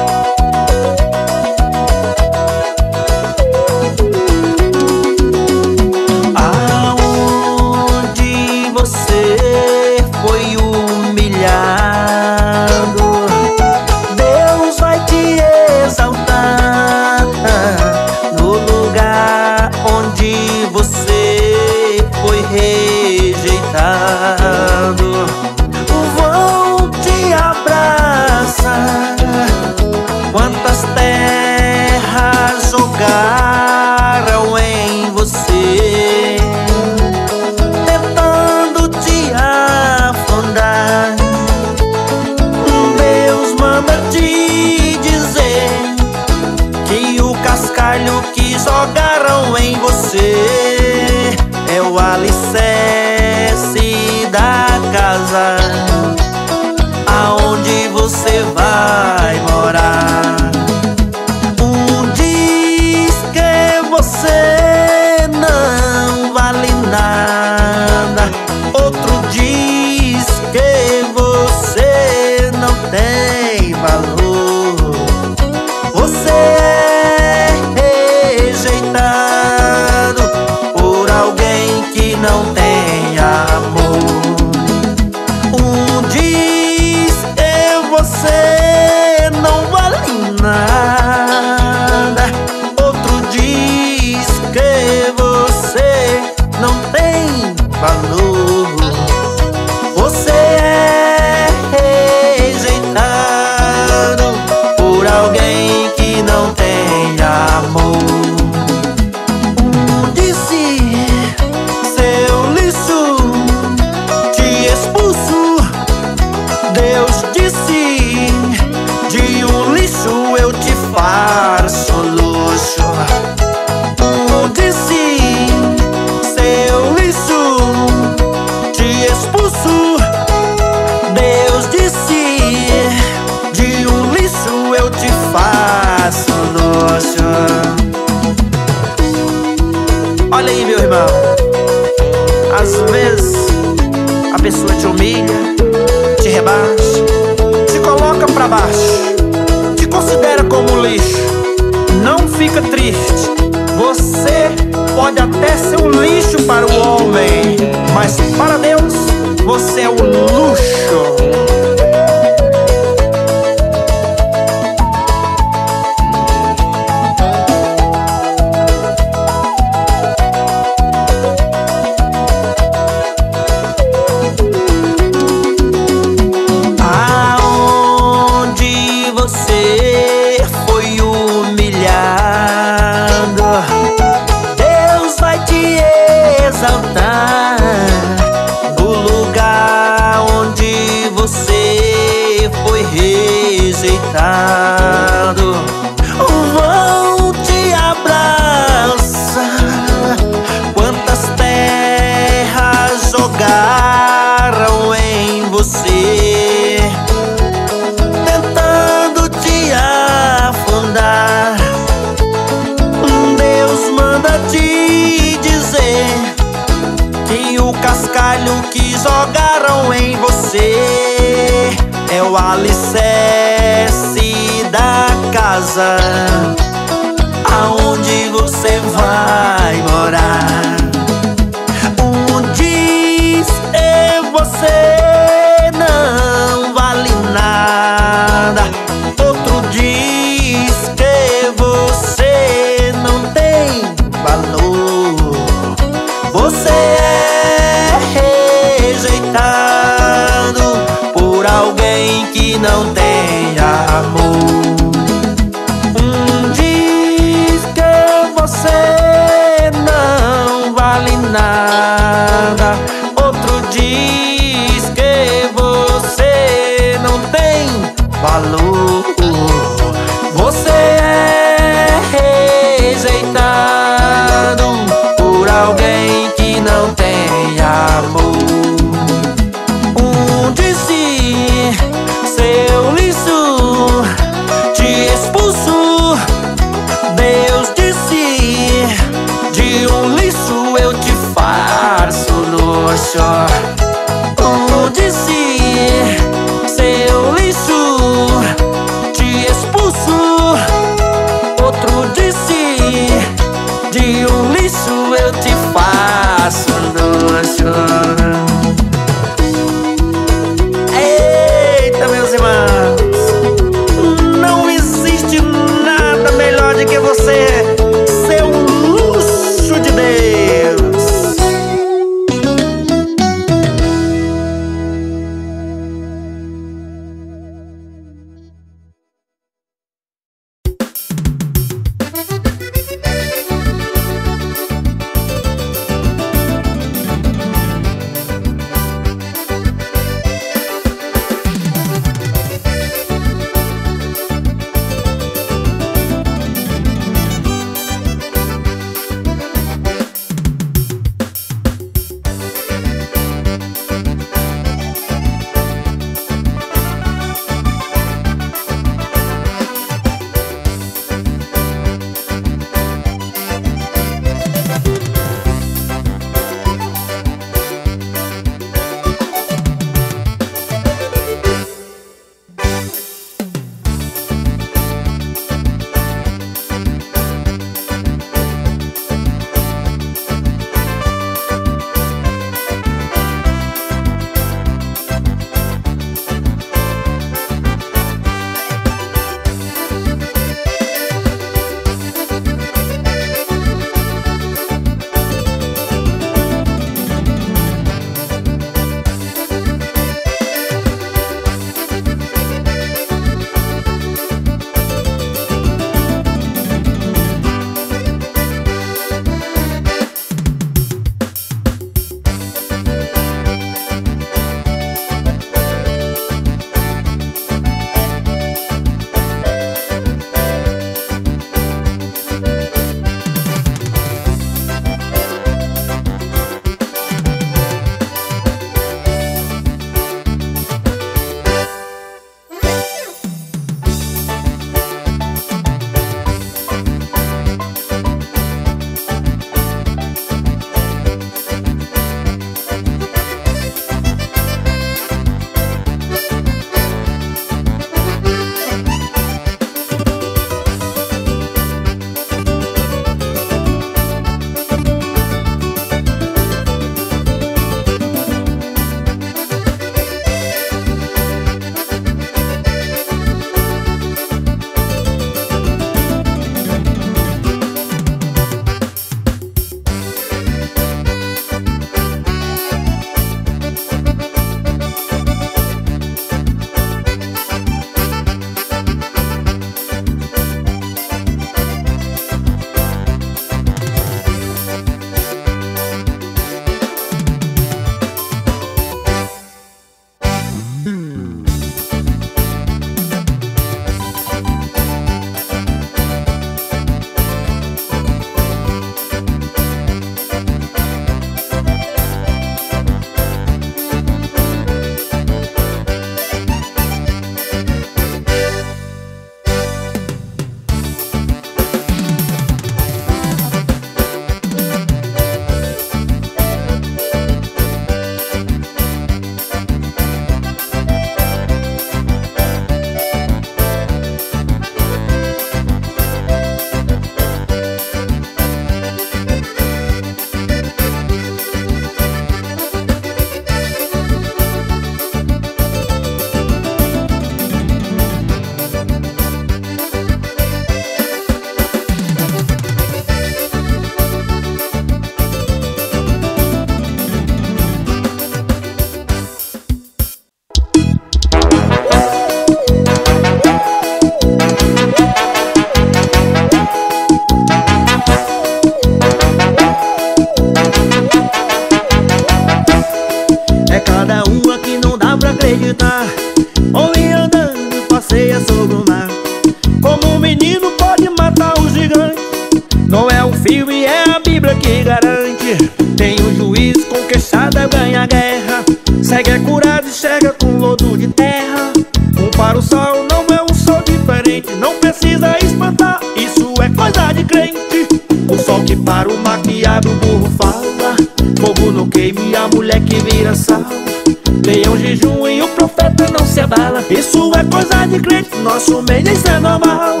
Nosso isso é normal.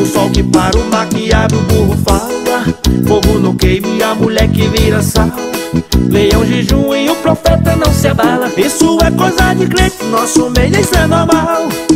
O sol que para o mar que abre o burro fala. Fogo no queime, a mulher que vira sal. Leia jejum e o profeta não se abala. Isso é coisa de crente, nosso isso é normal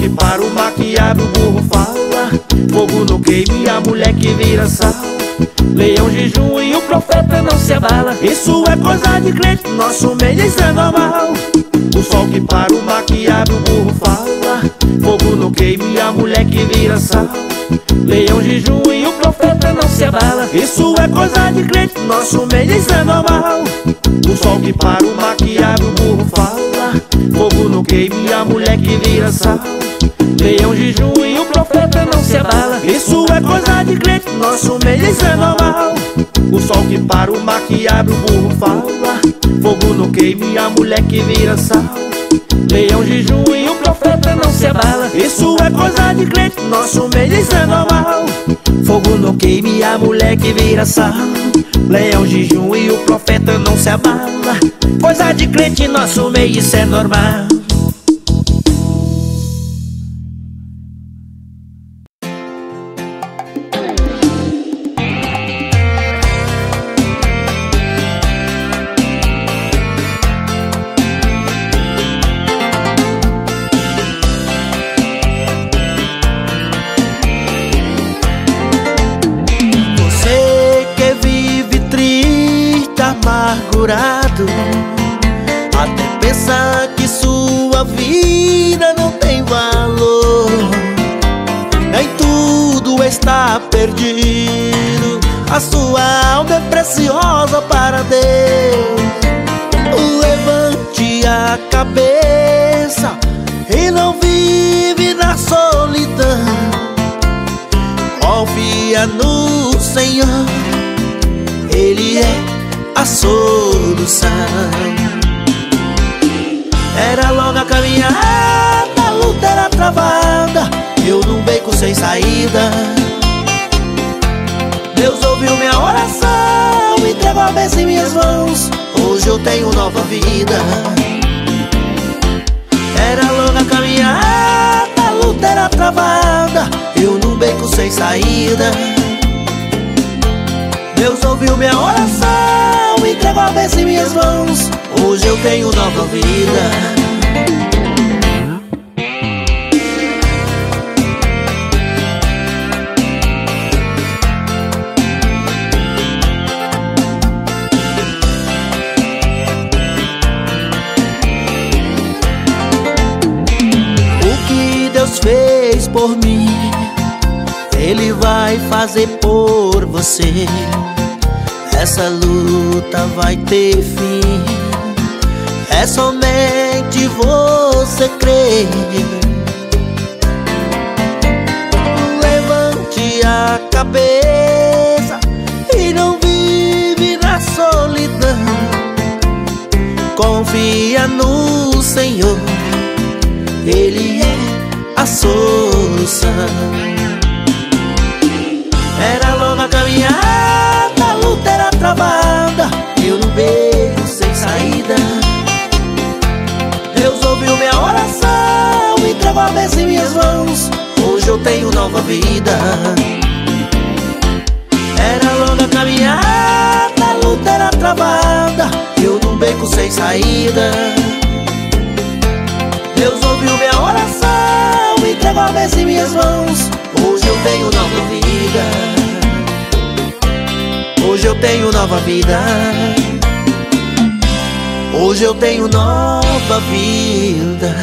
que para o abre o burro fala. Fogo no queime a mulher que vira sal. Leão jejum e o profeta não se abala. Isso é coisa de crente, nosso meio isso é normal. O sol que para o abre o burro fala. Fogo no queime a mulher que vira sal. Leão jejum e o profeta não se abala. Isso é coisa de crente, nosso meio isso é normal. O sol que para o abre o burro fala. Fogo no queime a mulher que vira sal Leão jejum e o profeta não se abala. Isso é coisa de crente, nosso isso é normal. O sol que para o mar que abre o burro fala. Fogo no queime a mulher que vira sal. Leão jejum e o profeta não se abala. Isso é coisa de crente, nosso isso é normal. Fogo no queime, a mulher que vira sal. Leão jejum e o profeta não se abala. Coisa de crente, nosso meio isso é normal sem saída. Deus ouviu minha oração, entregou a bênção em minhas mãos. Hoje eu tenho nova vida. Era longa caminhada, a luta era travada Eu num beco sem saída. Deus ouviu minha oração, entregou a bênção em minhas mãos. Hoje eu tenho nova vida vai fazer por você. Essa luta vai ter fim. É somente você crer. Levante a cabeça E não vive na solidão. Confia no Senhor Ele é a solução Era longa caminhada, a luta era travada. Eu no beco sem saída. Deus ouviu minha oração Entregou a bênção em minhas mãos. Hoje eu tenho nova vida. Era longa caminhada, a luta era travada. Eu num beco sem saída. Deus ouviu minha oração Entregou a bênção em minhas mãos nova vida. Hoje eu tenho nova vida. Hoje eu tenho nova vida.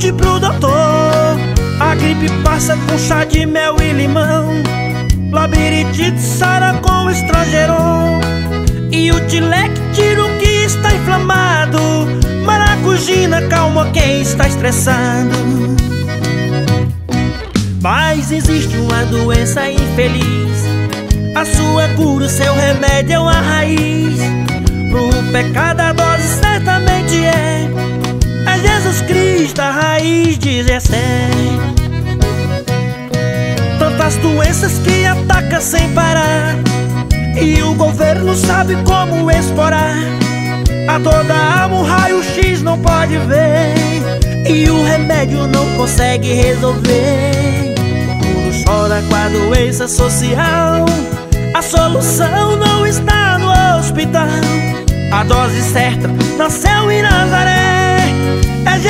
Pergunte pro doutor. A gripe passa com chá de mel e limão. Labirintite sara com estrangeron E o tileque tira o que está inflamado. Maracujina calma quem está estressado mas existe uma doença infeliz. A sua cura, o seu remédio é uma raiz. Pro pecado a Jesus Cristo a raiz de Jessé Tantas doenças que ataca sem parar. E o governo sabe como explorar. A toda alma o raio-x não pode ver. E o remédio não consegue resolver. Chora com a doença social. A solução não está no hospital. A dose certa nasceu em Nazaré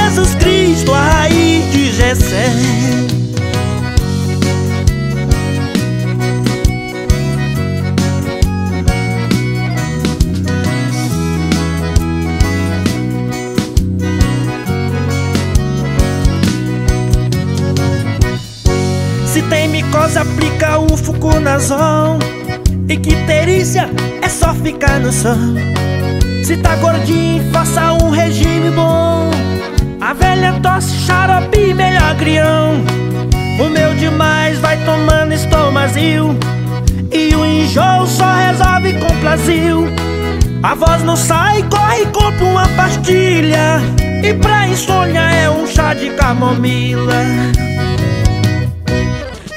Jesus Cristo, a raiz de Jessé. Tem micose, aplica o fuconazol. E que terícia é só ficar no sol. Se tá gordinho, faça um regime bom A velha tosse, xarope, melhor grião O meu demais vai tomando estomazil E o enjoo só resolve com plazil. A voz não sai, corre e compra uma pastilha. E pra insônia é um chá de camomila.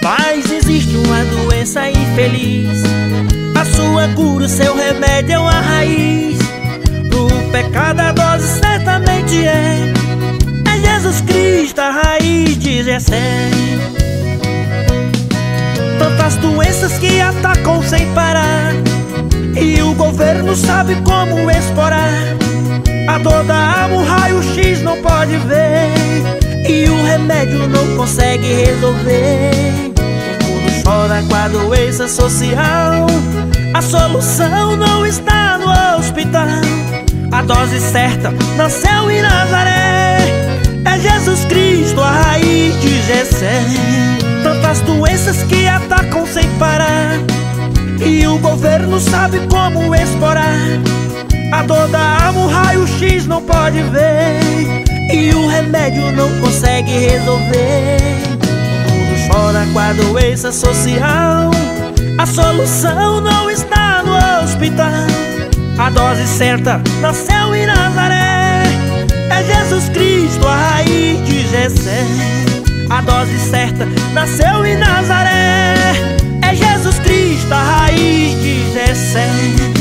Mas existe uma doença infeliz. A sua cura, o seu remédio é uma raiz. Pro pecado a dose certamente é É Tantas doenças que atacam sem parar. E o governo sabe como explorar. A dor da alma o raio-x não pode ver. E o remédio não consegue resolver. O mundo chora com a doença social. A solução não está no hospital. A dose certa nasceu em Nazaré. É Jesus Cristo a raiz. Jessé Tantas doenças que atacam sem parar. E o governo sabe como explorar. A dor da alma o raio-x não pode ver. E o remédio não consegue resolver. Chora com a doença social. A solução não está no hospital. A dose certa nasceu em Nazaré. É Jesus Cristo, a raiz de Jessé A dose certa nasceu em Nazaré. É Jesus Cristo, a raiz de Jessé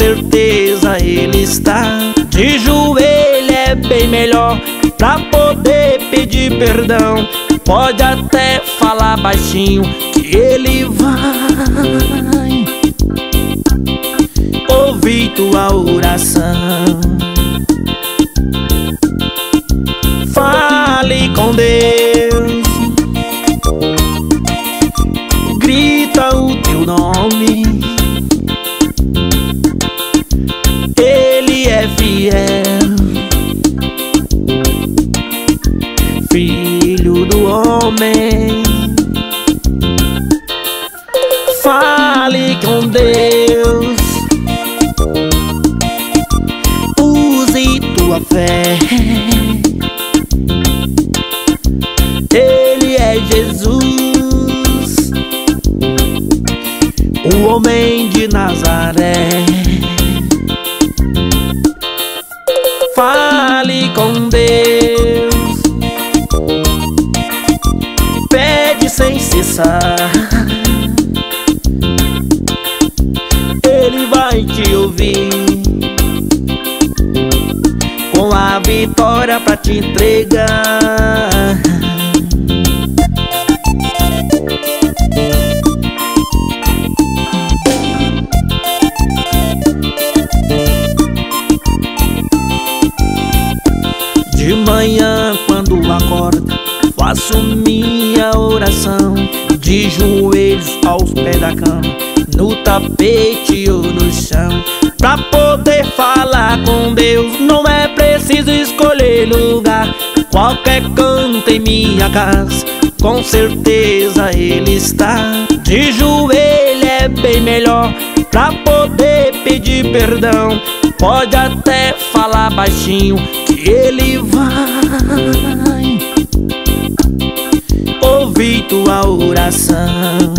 certeza ele está. De joelho é bem melhor Pra poder pedir perdão. Pode até falar baixinho pra te entregar. De manhã quando acordo Faço minha oração De joelhos aos pés da cama No tapete ou no chão Pra poder falar com Deus Não é preciso escolher lugar Qualquer canto em minha casa Com certeza ele está De joelho é bem melhor Pra poder pedir perdão Pode até falar baixinho Que ele vai ouvir tua oração.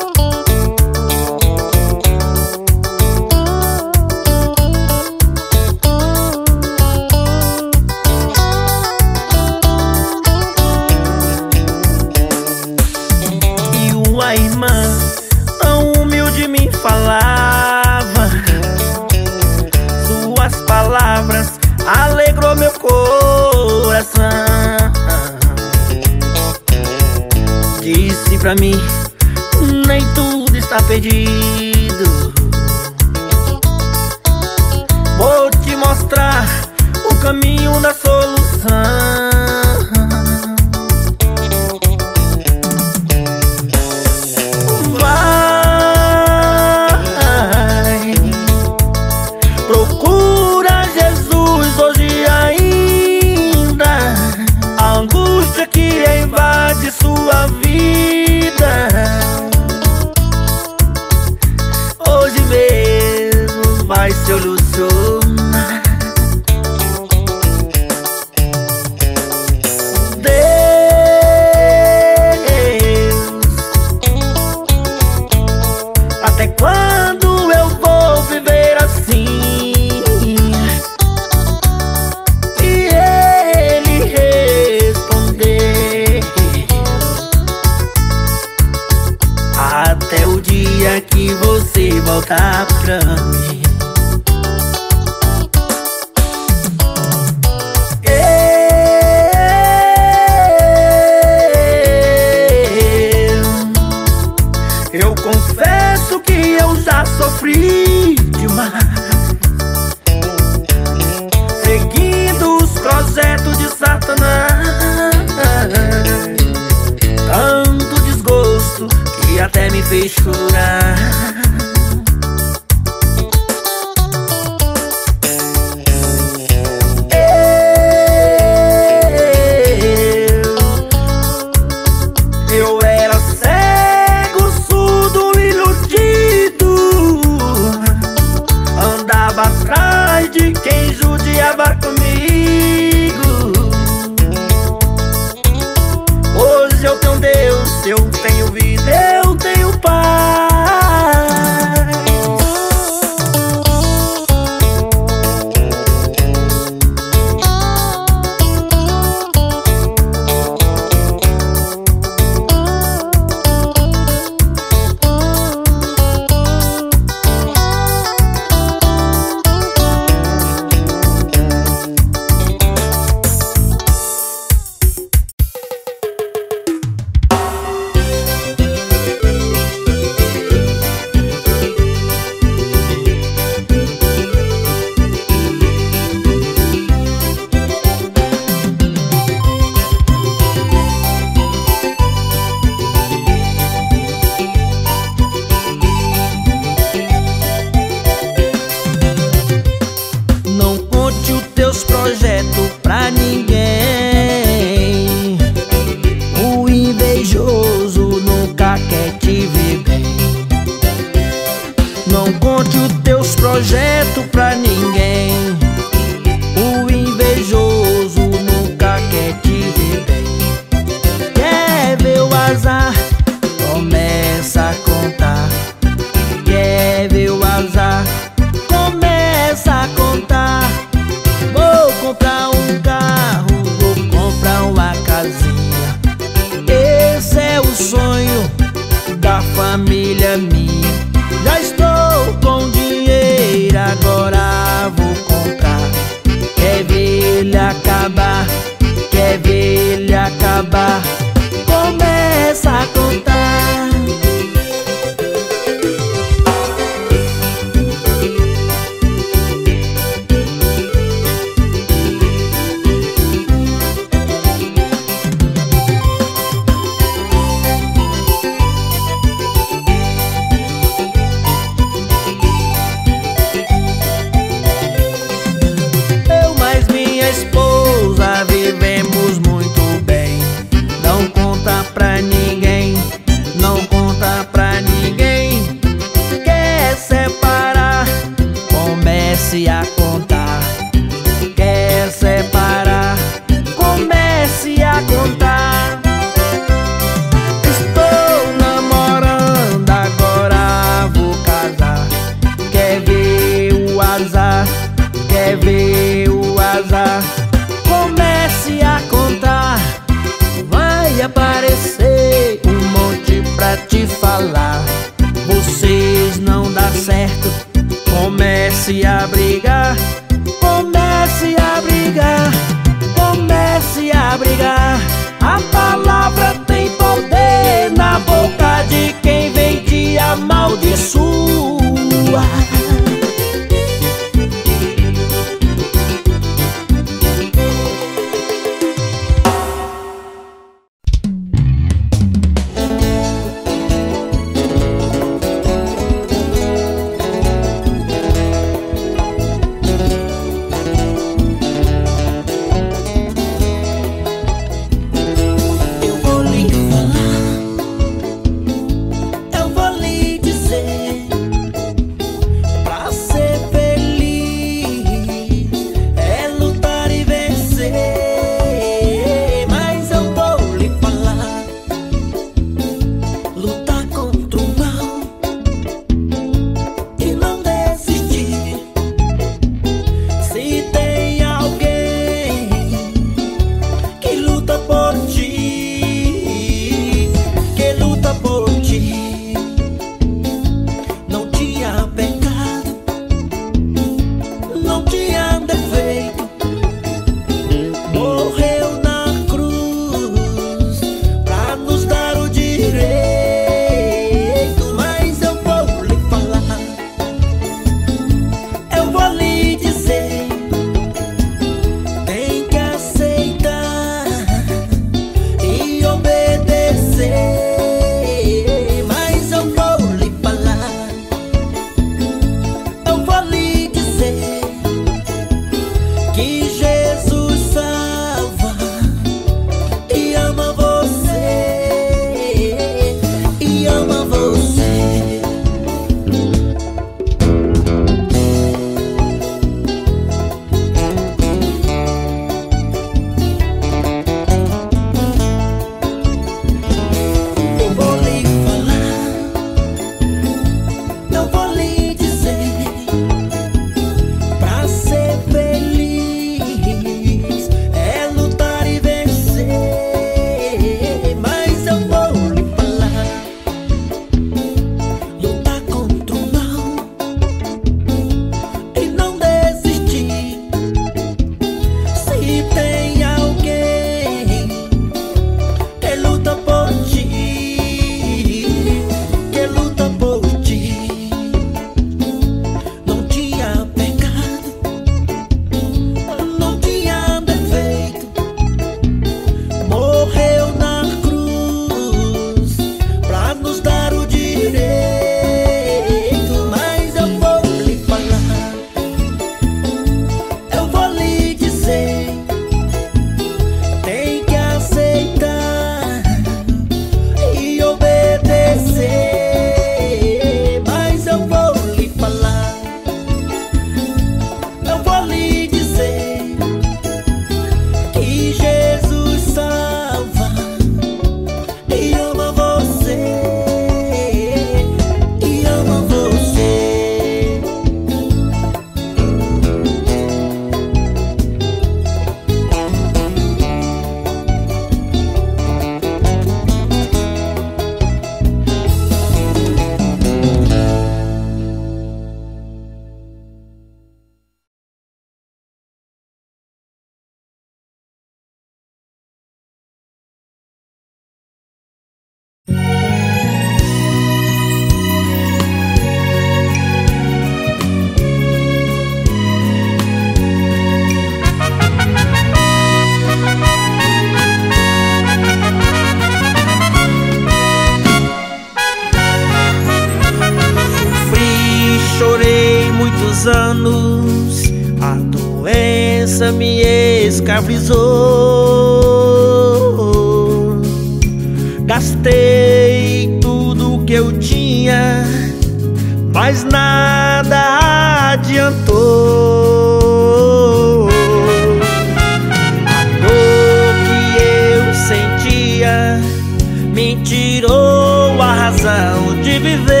Tirou a razão de viver.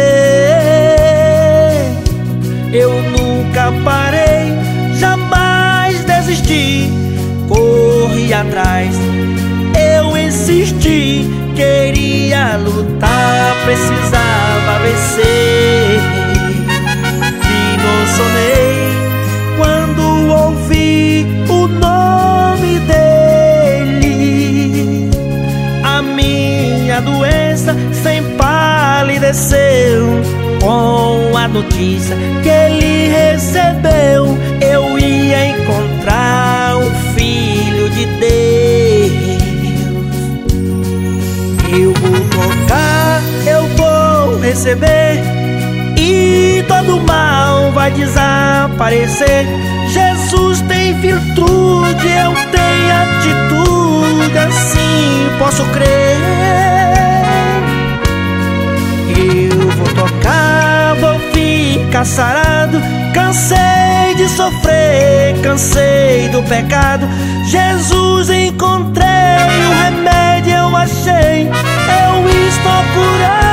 Eu nunca parei, jamais desisti. Corri atrás, eu insisti. Queria lutar, precisava vencer. Me emocionei quando palideceu com a notícia que ele recebeu, eu ia encontrar o Filho de Deus. Eu vou tocar, eu vou receber, e todo mal vai desaparecer. Jesus tem virtude, eu tenho atitude, assim posso crer. Tocar, vou ficar sarado. Cansei de sofrer, cansei do pecado. Jesus encontrei, o remédio eu achei. Eu estou curado.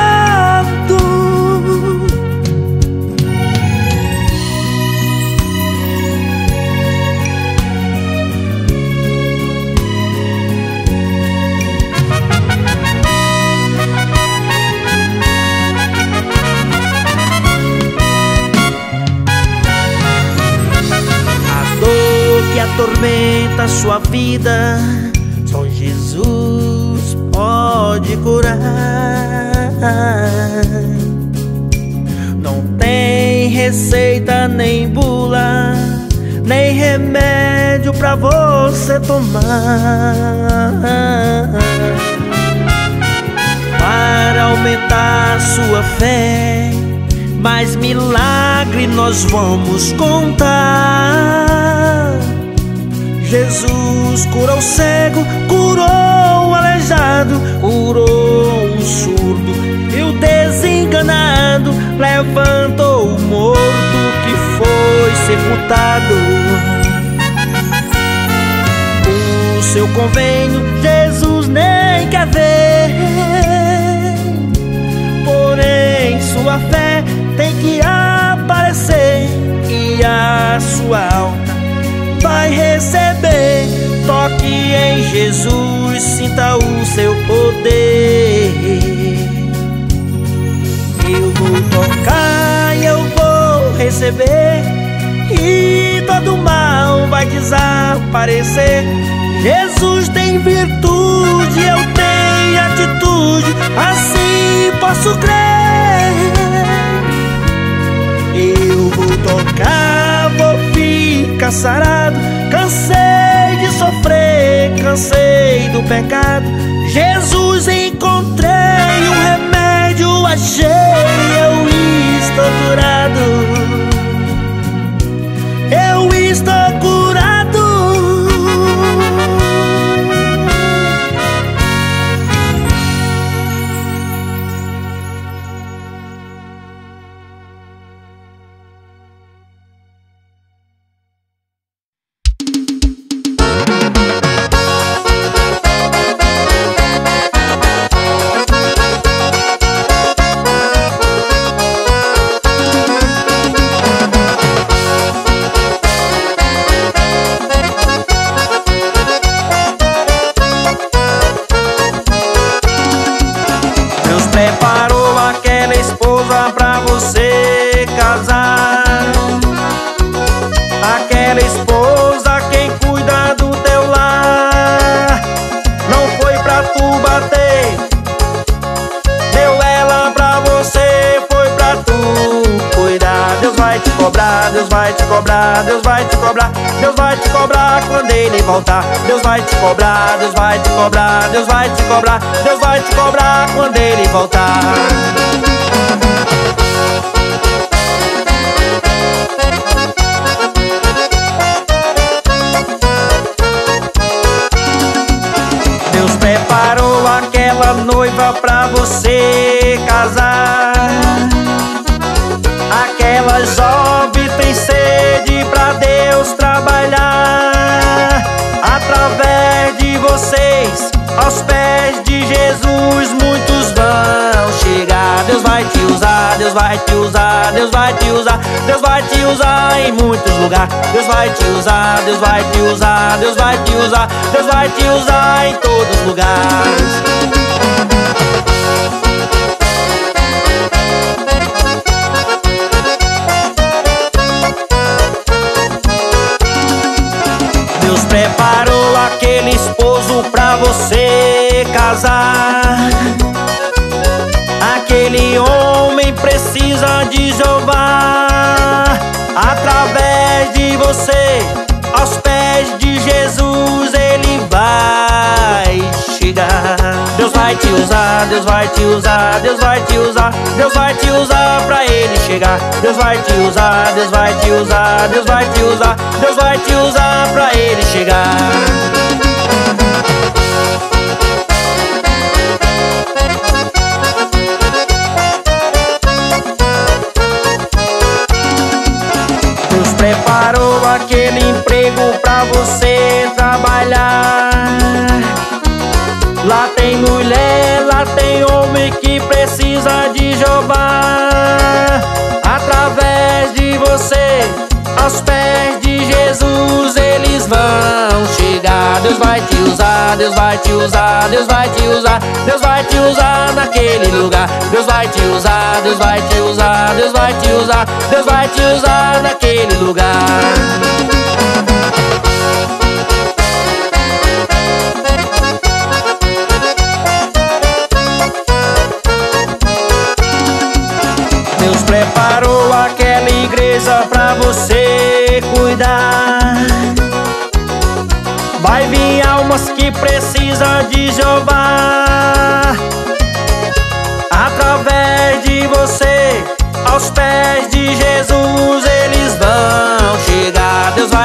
Atormenta sua vida, só Jesus pode curar. Não tem receita nem bula, nem remédio pra você tomar. Para aumentar sua fé, mais milagre nós vamos contar. Jesus curou o cego, curou o aleijado, curou o surdo e o desenganado, levantou o morto que foi sepultado. O seu convênio Jesus nem quer ver, porém sua fé tem que aparecer e a sua alta vai receber. Toque em Jesus, sinta o seu poder. Eu vou tocar e eu vou receber, e todo mal vai desaparecer. Jesus tem virtude, eu tenho atitude, assim posso crer. Eu vou tocar, vou ficar sarado. Cansei de sofrer, cansei do pecado. Jesus encontrei um remédio, achei, eu estou cobrar, Deus vai te cobrar, Deus vai te cobrar, Deus vai te cobrar quando ele voltar. Deus preparou aquela noiva pra você. Vai te usar, Deus vai te usar, Deus vai te usar em muitos lugares. Deus vai te usar, Deus vai te usar, Deus vai te usar, Deus vai te usar em todos os lugares. Deus preparou aquele esposo pra você casar. Aquele homem precisa de Jeová. Através de você, aos pés de Jesus, ele vai chegar. Deus vai te usar, Deus vai te usar, Deus vai te usar, Deus vai te usar pra ele chegar. Deus vai te usar, Deus vai te usar, Deus vai te usar, Deus vai te usar pra ele chegar. Preparou aquele emprego pra você trabalhar. Lá tem mulher, lá tem homem que precisa de Jeová. Através de você, vai te usar, Deus vai te usar, Deus vai te usar, Deus vai te usar naquele lugar. Deus vai te usar, Deus vai te usar, Deus vai te usar, Deus vai te usar naquele lugar. Deus preparou aquela igreja pra você cuidar. Vai vir almas que precisam de Jeová. Através de você, aos pés de Jesus,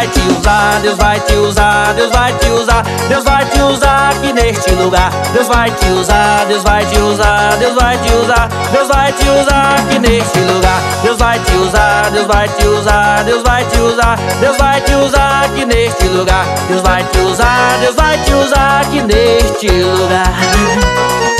vai te usar, Deus vai te usar, Deus vai te usar, Deus vai te usar aqui neste lugar. Deus vai te usar, Deus vai te usar, Deus vai te usar, Deus vai te usar aqui neste lugar. Deus vai te usar, Deus vai te usar, Deus vai te usar, Deus vai te usar aqui neste lugar. Deus vai te usar, Deus vai te usar aqui neste lugar.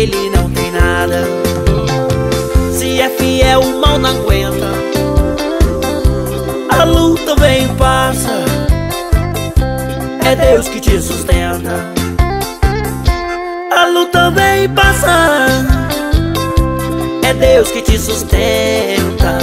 ele não tem nada. Se é fiel, o mal não aguenta. A luta vem e passa. É Deus que te sustenta. A luta vem e passa. É Deus que te sustenta.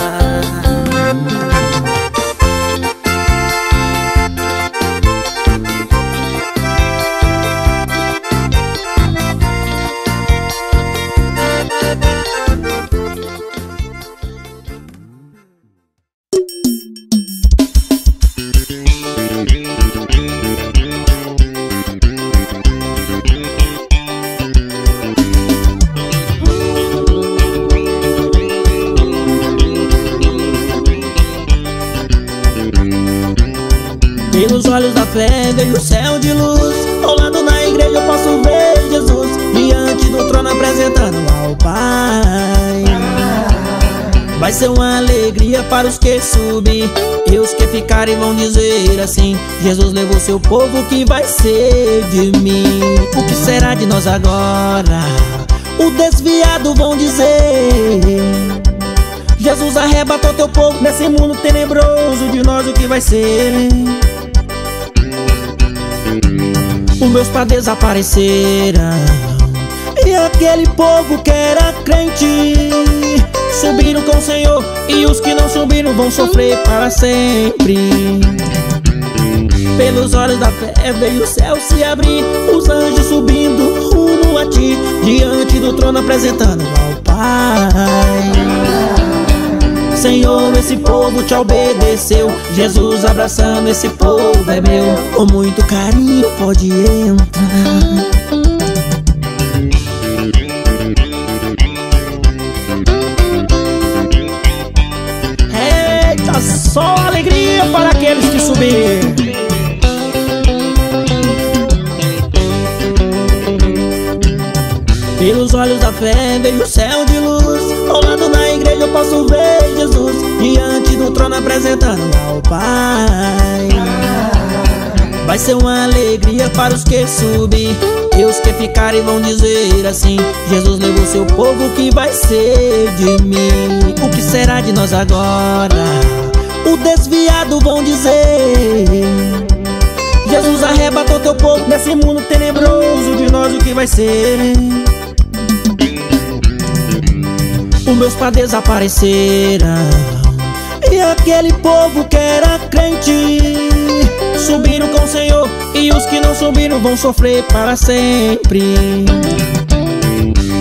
Para os que subir E os que ficarem vão dizer assim Jesus levou seu povo, que vai ser de mim? O que será de nós agora? O desviado vão dizer Jesus arrebatou teu povo nesse mundo tenebroso De nós o que vai ser? Os meus pais desapareceram E aquele povo que era crente Subiram com o Senhor E os que não subiram vão sofrer para sempre. Pelos olhos da fé veio o céu se abrir Os anjos subindo rumo a ti Diante do trono apresentando ao Pai. Senhor, esse povo te obedeceu Jesus abraçando esse povo é meu Com muito carinho pode entrar Vai ser uma alegria para os que subir E os que ficarem vão dizer assim Jesus levou seu povo, que vai ser de mim? O que será de nós agora? O desviado vão dizer Jesus arrebatou teu povo nesse mundo tenebroso De nós o que vai ser? Os meus pais desapareceram E aquele povo que era crente Subiram com o Senhor E os que não subiram vão sofrer para sempre.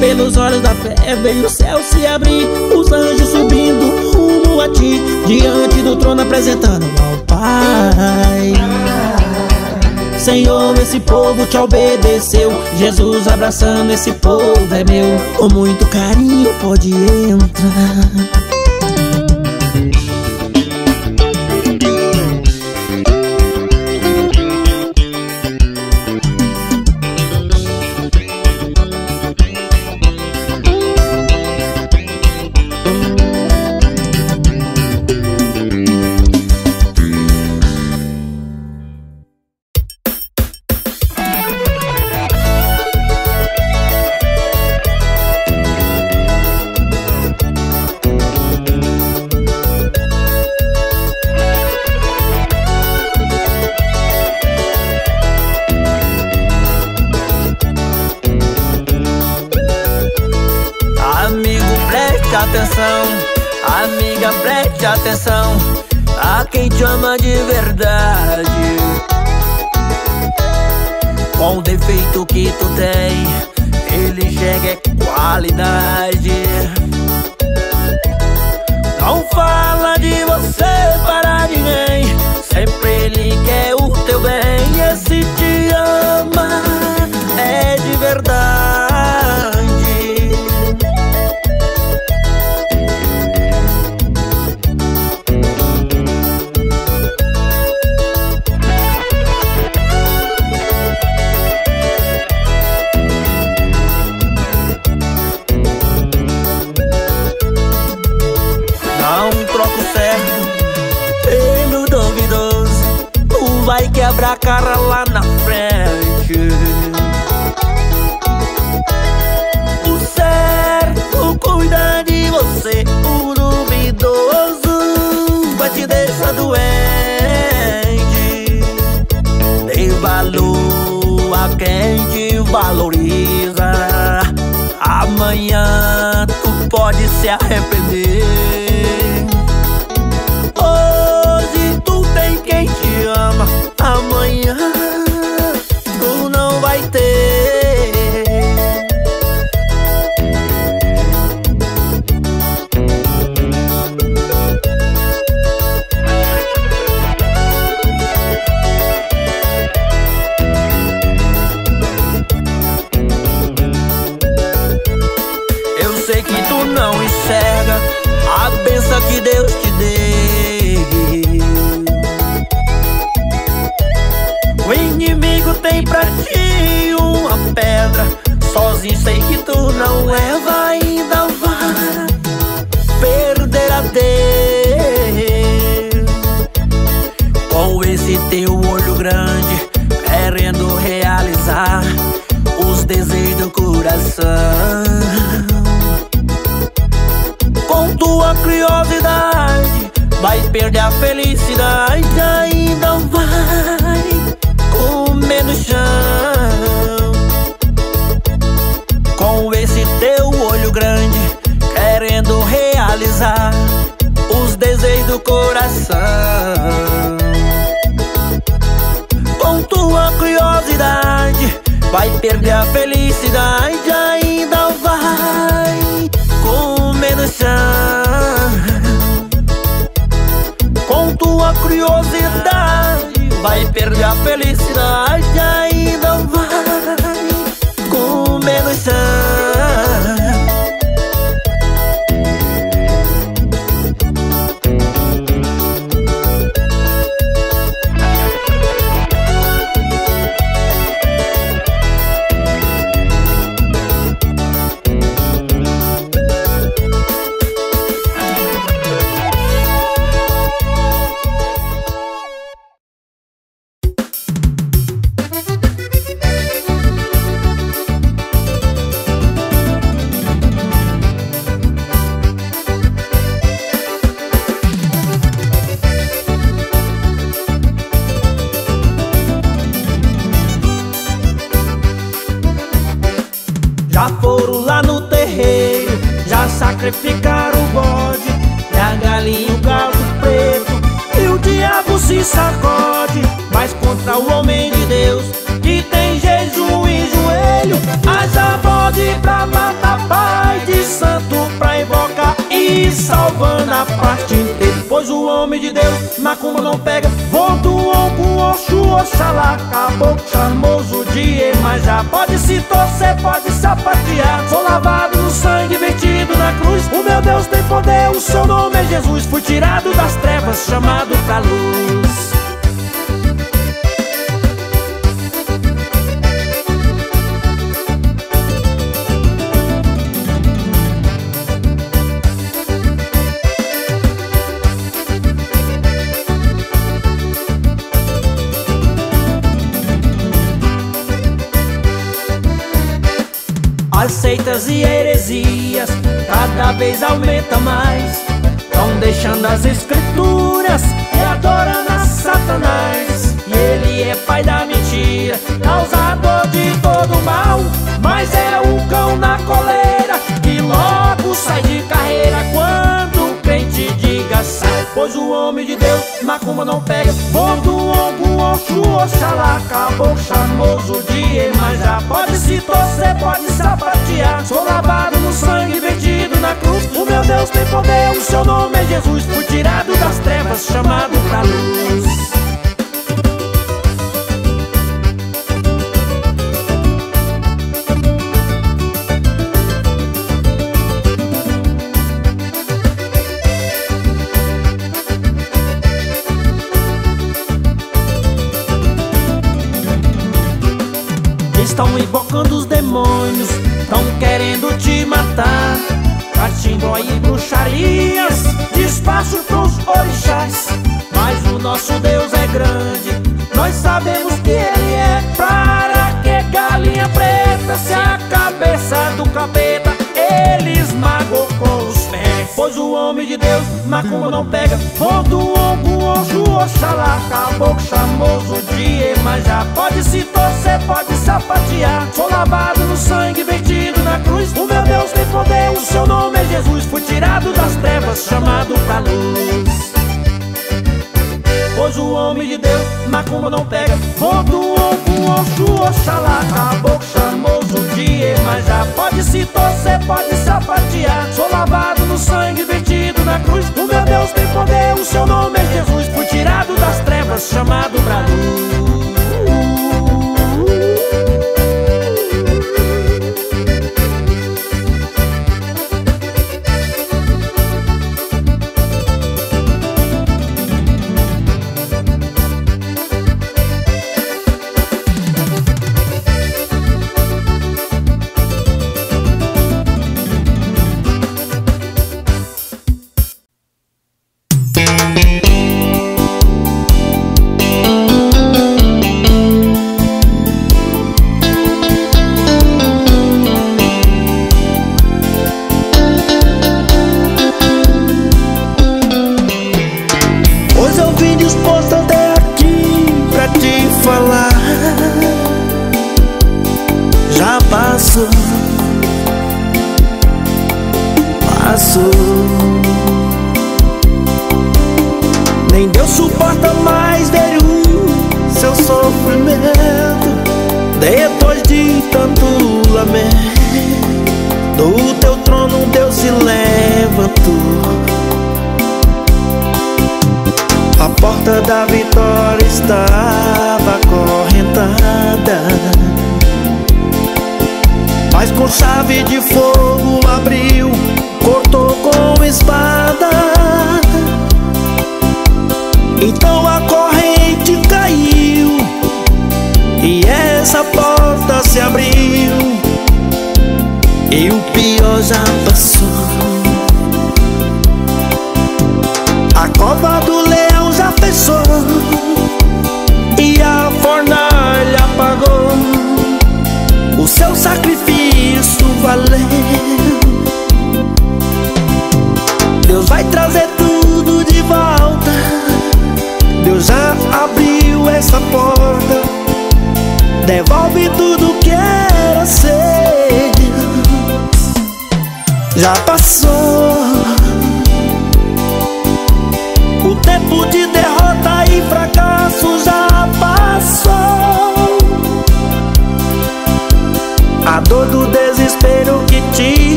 Pelos olhos da fé veio o céu se abrir Os anjos subindo rumo a ti Diante do trono apresentando ao Pai. Senhor, esse povo te obedeceu Jesus abraçando esse povo é meu Com muito carinho pode entrar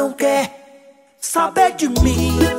não quer saber de mim.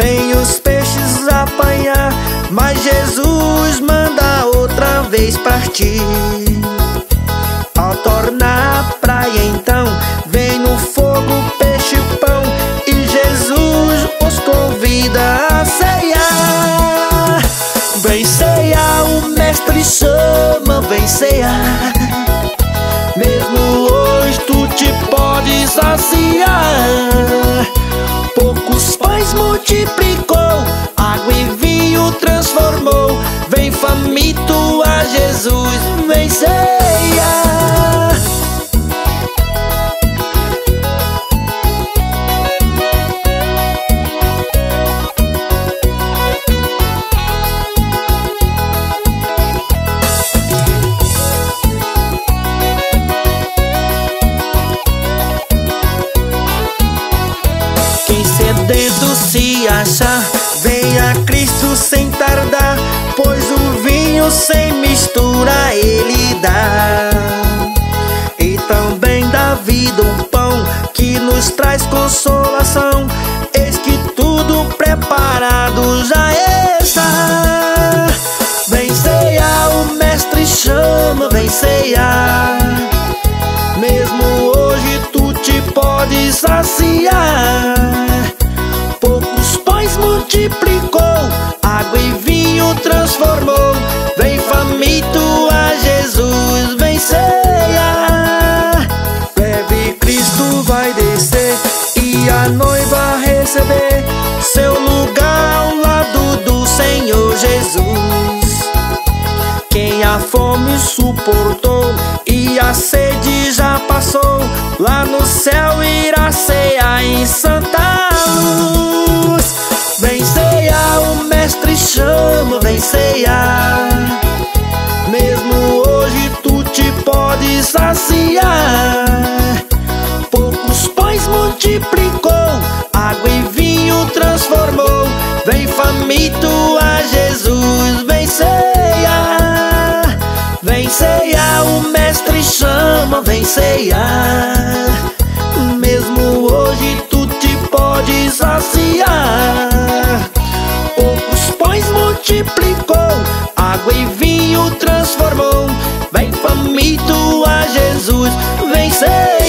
sem os peixes apanhar. Mas Jesus manda outra vez partir. Ao tornar a praia, então vem no fogo peixe pão E Jesus os convida a ceiar. Vem ceiar, o Mestre chama, vem ceiar. Mesmo hoje tu te podes saciar. transformou. Vem faminto a Jesus vencer. Mesmo hoje tu te podes saciar. suportou e a sede já passou lá no céu irá ceia em Santa Luz. Vem ceia, o mestre chama, vem ceia. só vem ceiar Mesmo hoje tu te pode saciar. Poucos pães multiplicou Água e vinho transformou. Vem faminto a Jesus vencer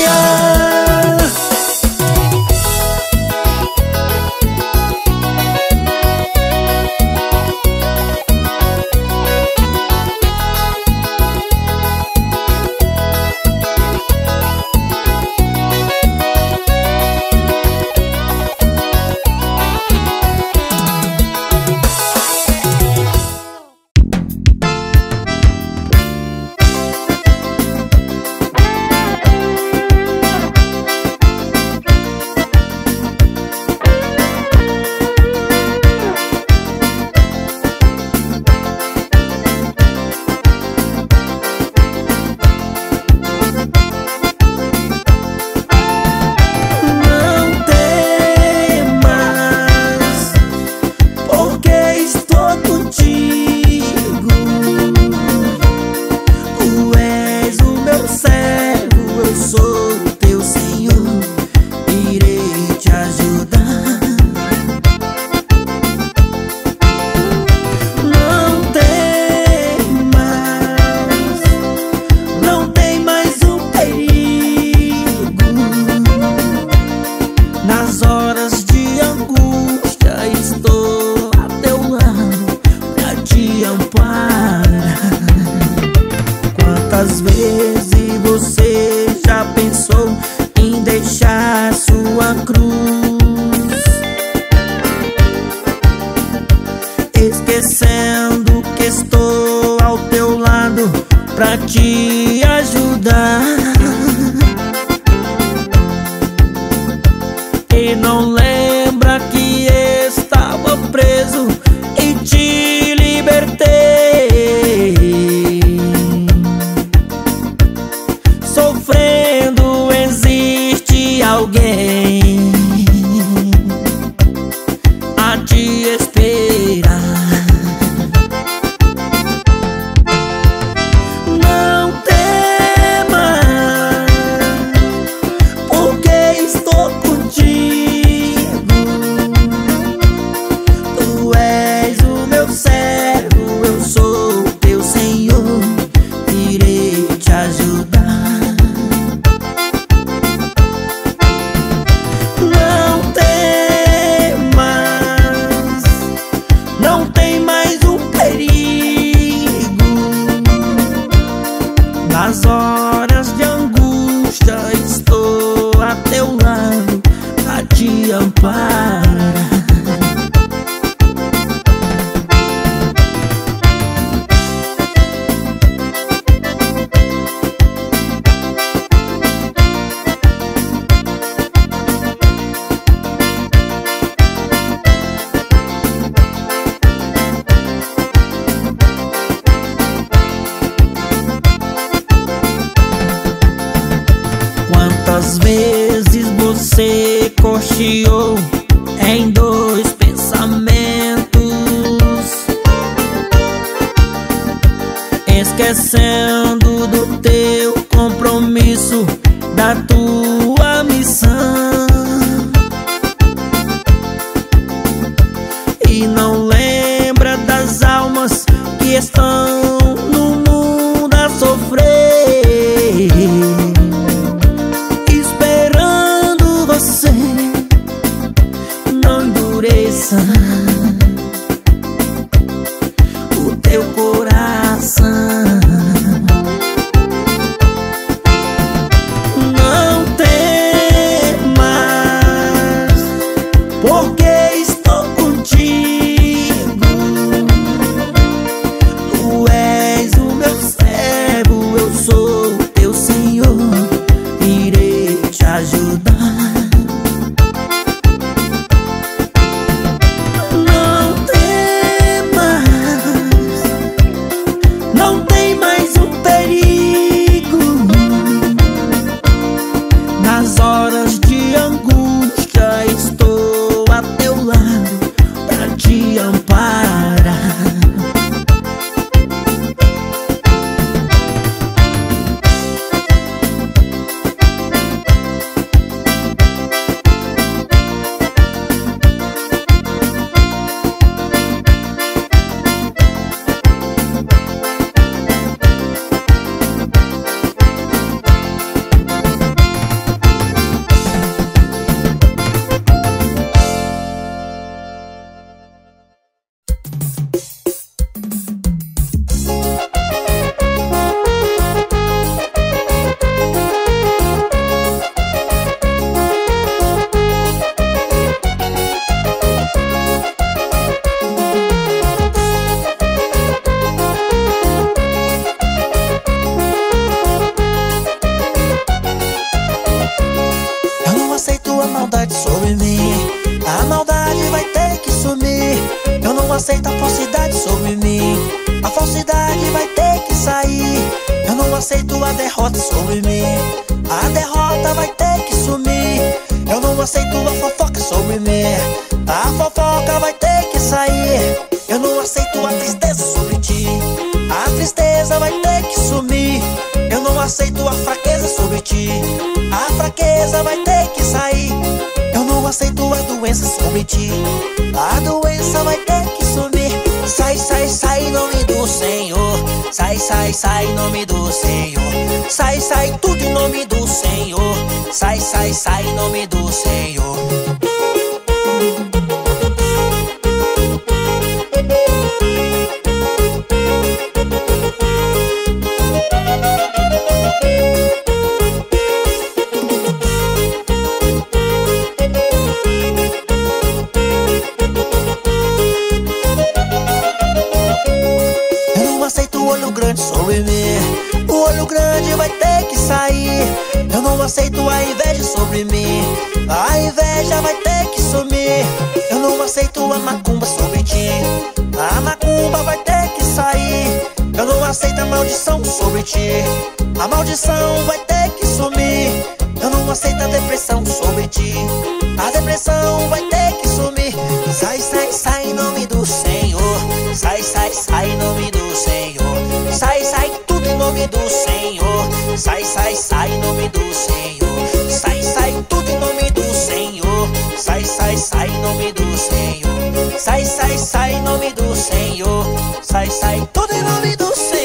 grande mim, O olho grande vai ter que sair. Eu não aceito a inveja sobre mim. A inveja vai ter que sumir. Eu não aceito a macumba sobre ti. A macumba vai ter que sair. Eu não aceito a maldição sobre ti. A maldição vai ter que sumir. Eu não aceito a depressão sobre ti. A depressão vai ter que sumir. Sai, sai, sai em nome do Senhor. Sai, sai, sai em nome do Senhor do Senhor. Sai, sai, sai em nome do Senhor. Sai, sai tudo em nome do Senhor. Sai, sai, sai em nome do Senhor. Sai, sai, sai em nome do Senhor. Sai, sai tudo em nome do Senhor.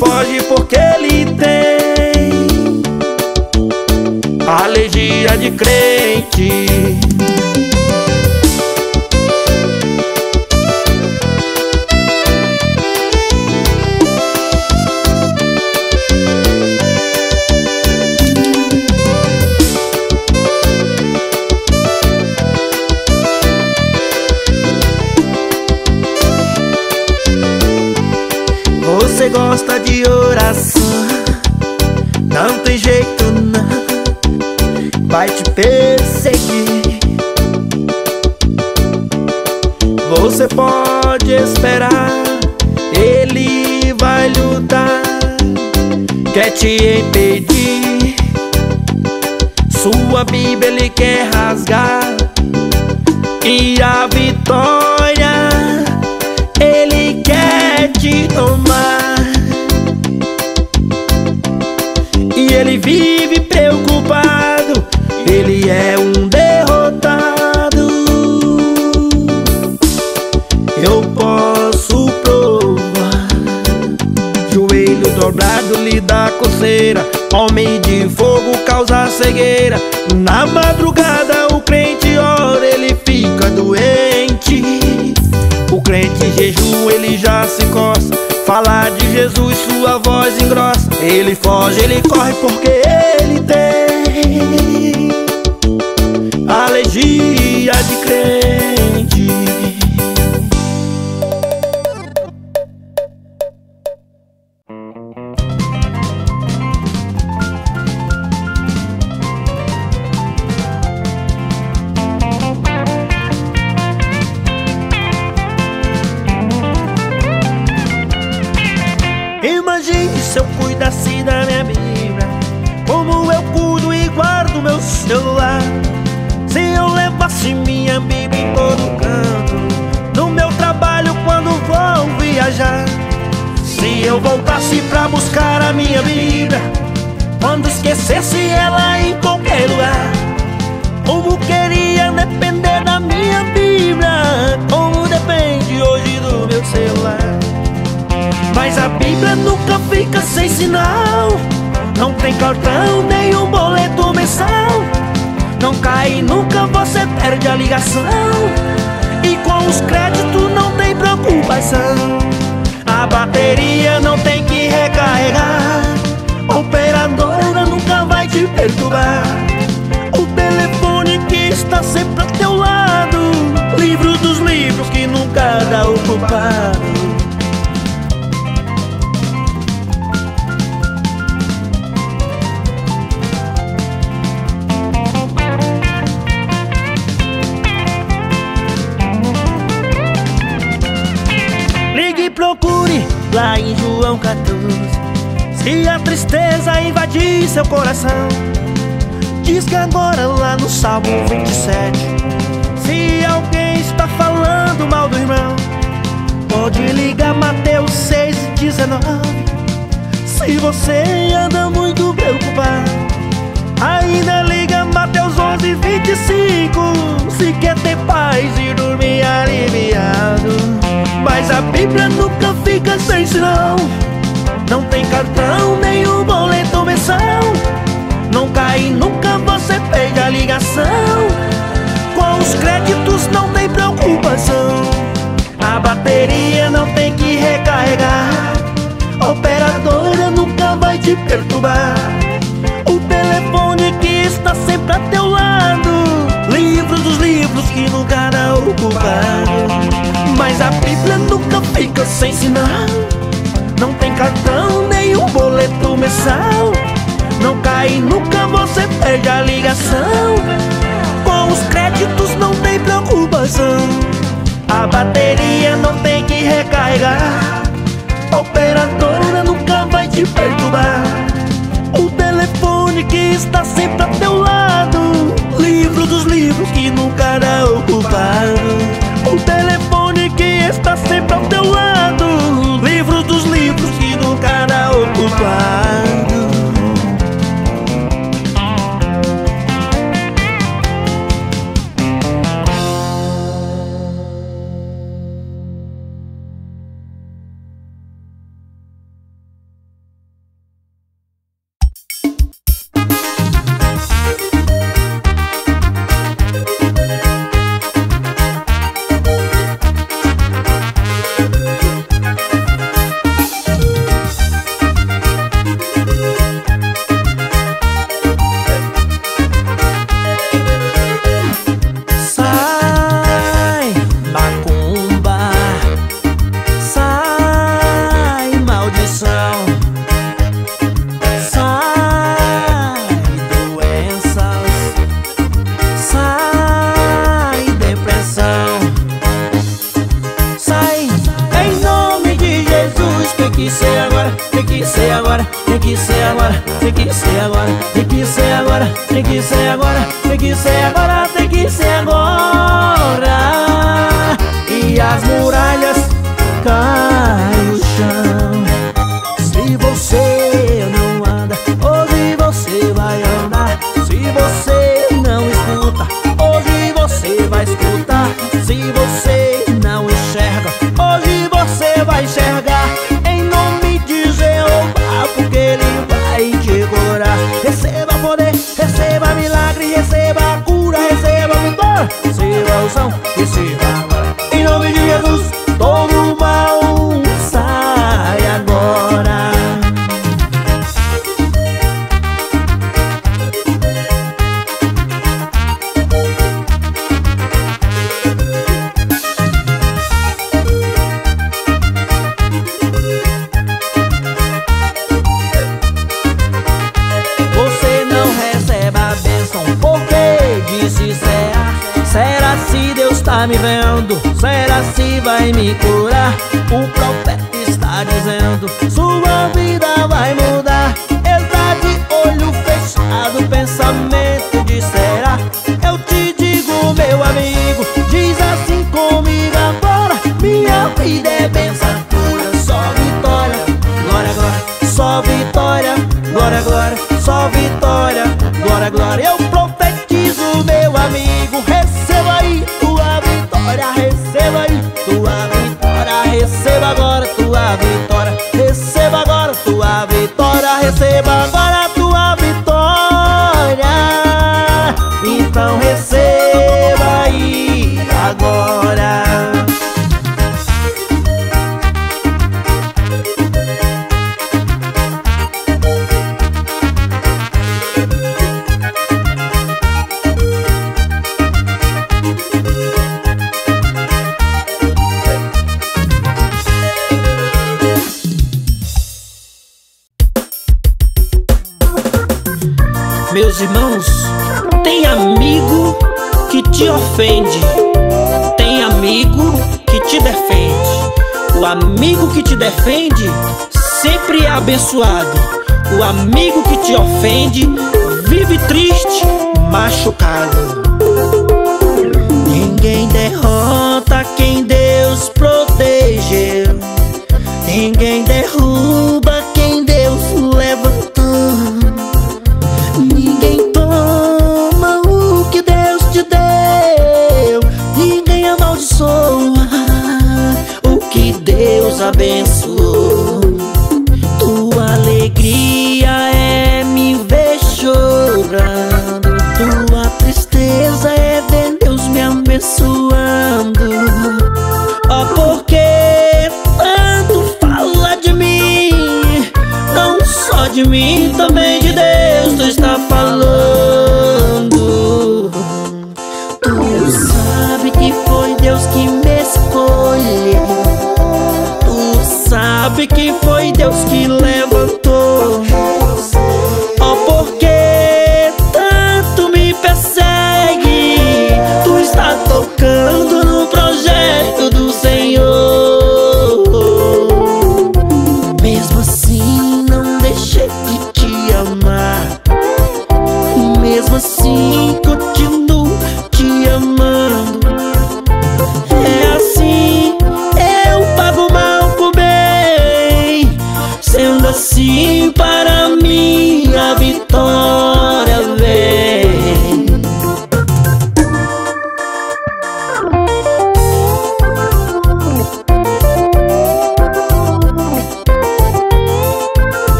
Foge porque ele tem Alergia de crente gosta de oração. Não tem jeito não. Vai te perseguir. Você pode esperar. Ele vai lutar. Quer te impedir. Sua Bíblia ele quer rasgar. E a vitória vive preocupado Ele é um derrotado. Eu posso provar Joelho dobrado lhe dá coceira Homem de fogo causa cegueira. Na madrugada o crente ora, ele fica doente. O crente jejum, ele já se coça. Falar de Jesus, sua voz engrossa Ele foge, ele corre porque ele tem Alergia de crente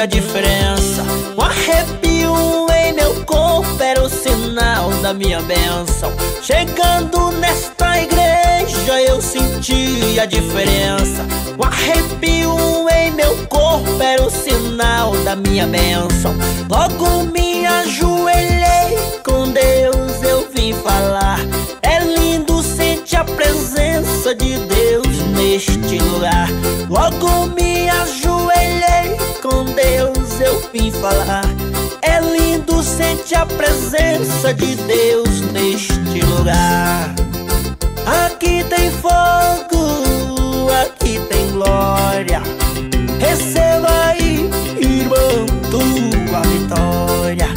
a diferença. Um arrepio em meu corpo era o sinal da minha benção. Chegando nesta igreja eu senti a diferença. Um arrepio em meu corpo era o sinal da minha benção. Logo me ajoelhei com Deus, eu vim falar. É lindo sentir a presença de Deus neste lugar. Logo me ajoelhei vim falar. É lindo, sentir a presença de Deus neste lugar. Aqui tem fogo, aqui tem glória. Receba aí, irmão, tua vitória.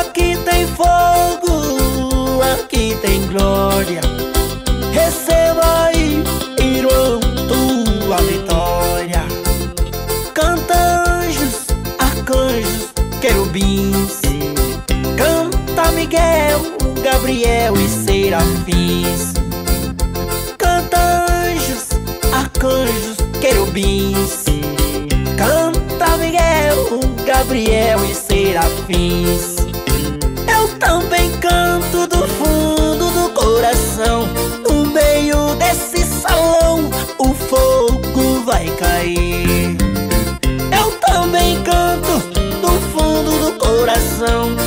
Aqui tem fogo, aqui tem glória. Gabriel e serafins. Canta anjos, arcanjos, querubins. Canta Miguel, Gabriel e serafins. Eu também canto do fundo do coração. No meio desse salão o fogo vai cair. Eu também canto do fundo do coração.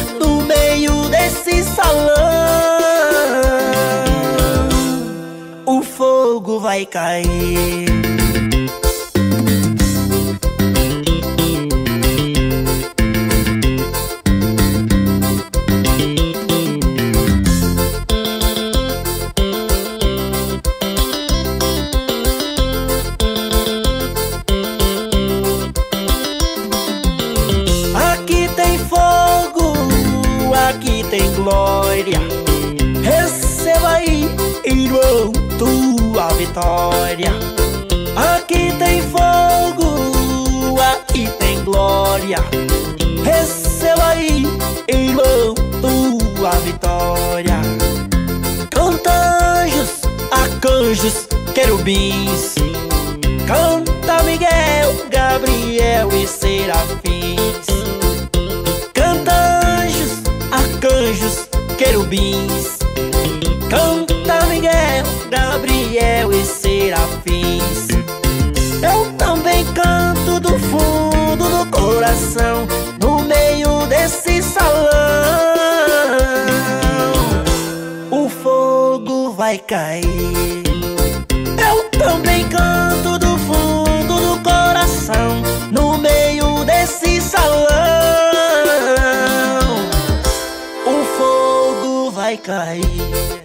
like I. história. Aqui tem fogo, aqui tem glória. Receba aí, irmão, tua vitória. Canta anjos, arcanjos, querubins. Canta Miguel, Gabriel e Serafins. Canta anjos, arcanjos, querubins. coração no meio desse salão. O fogo vai cair. Eu também canto do fundo do coração no meio desse salão. O fogo vai cair.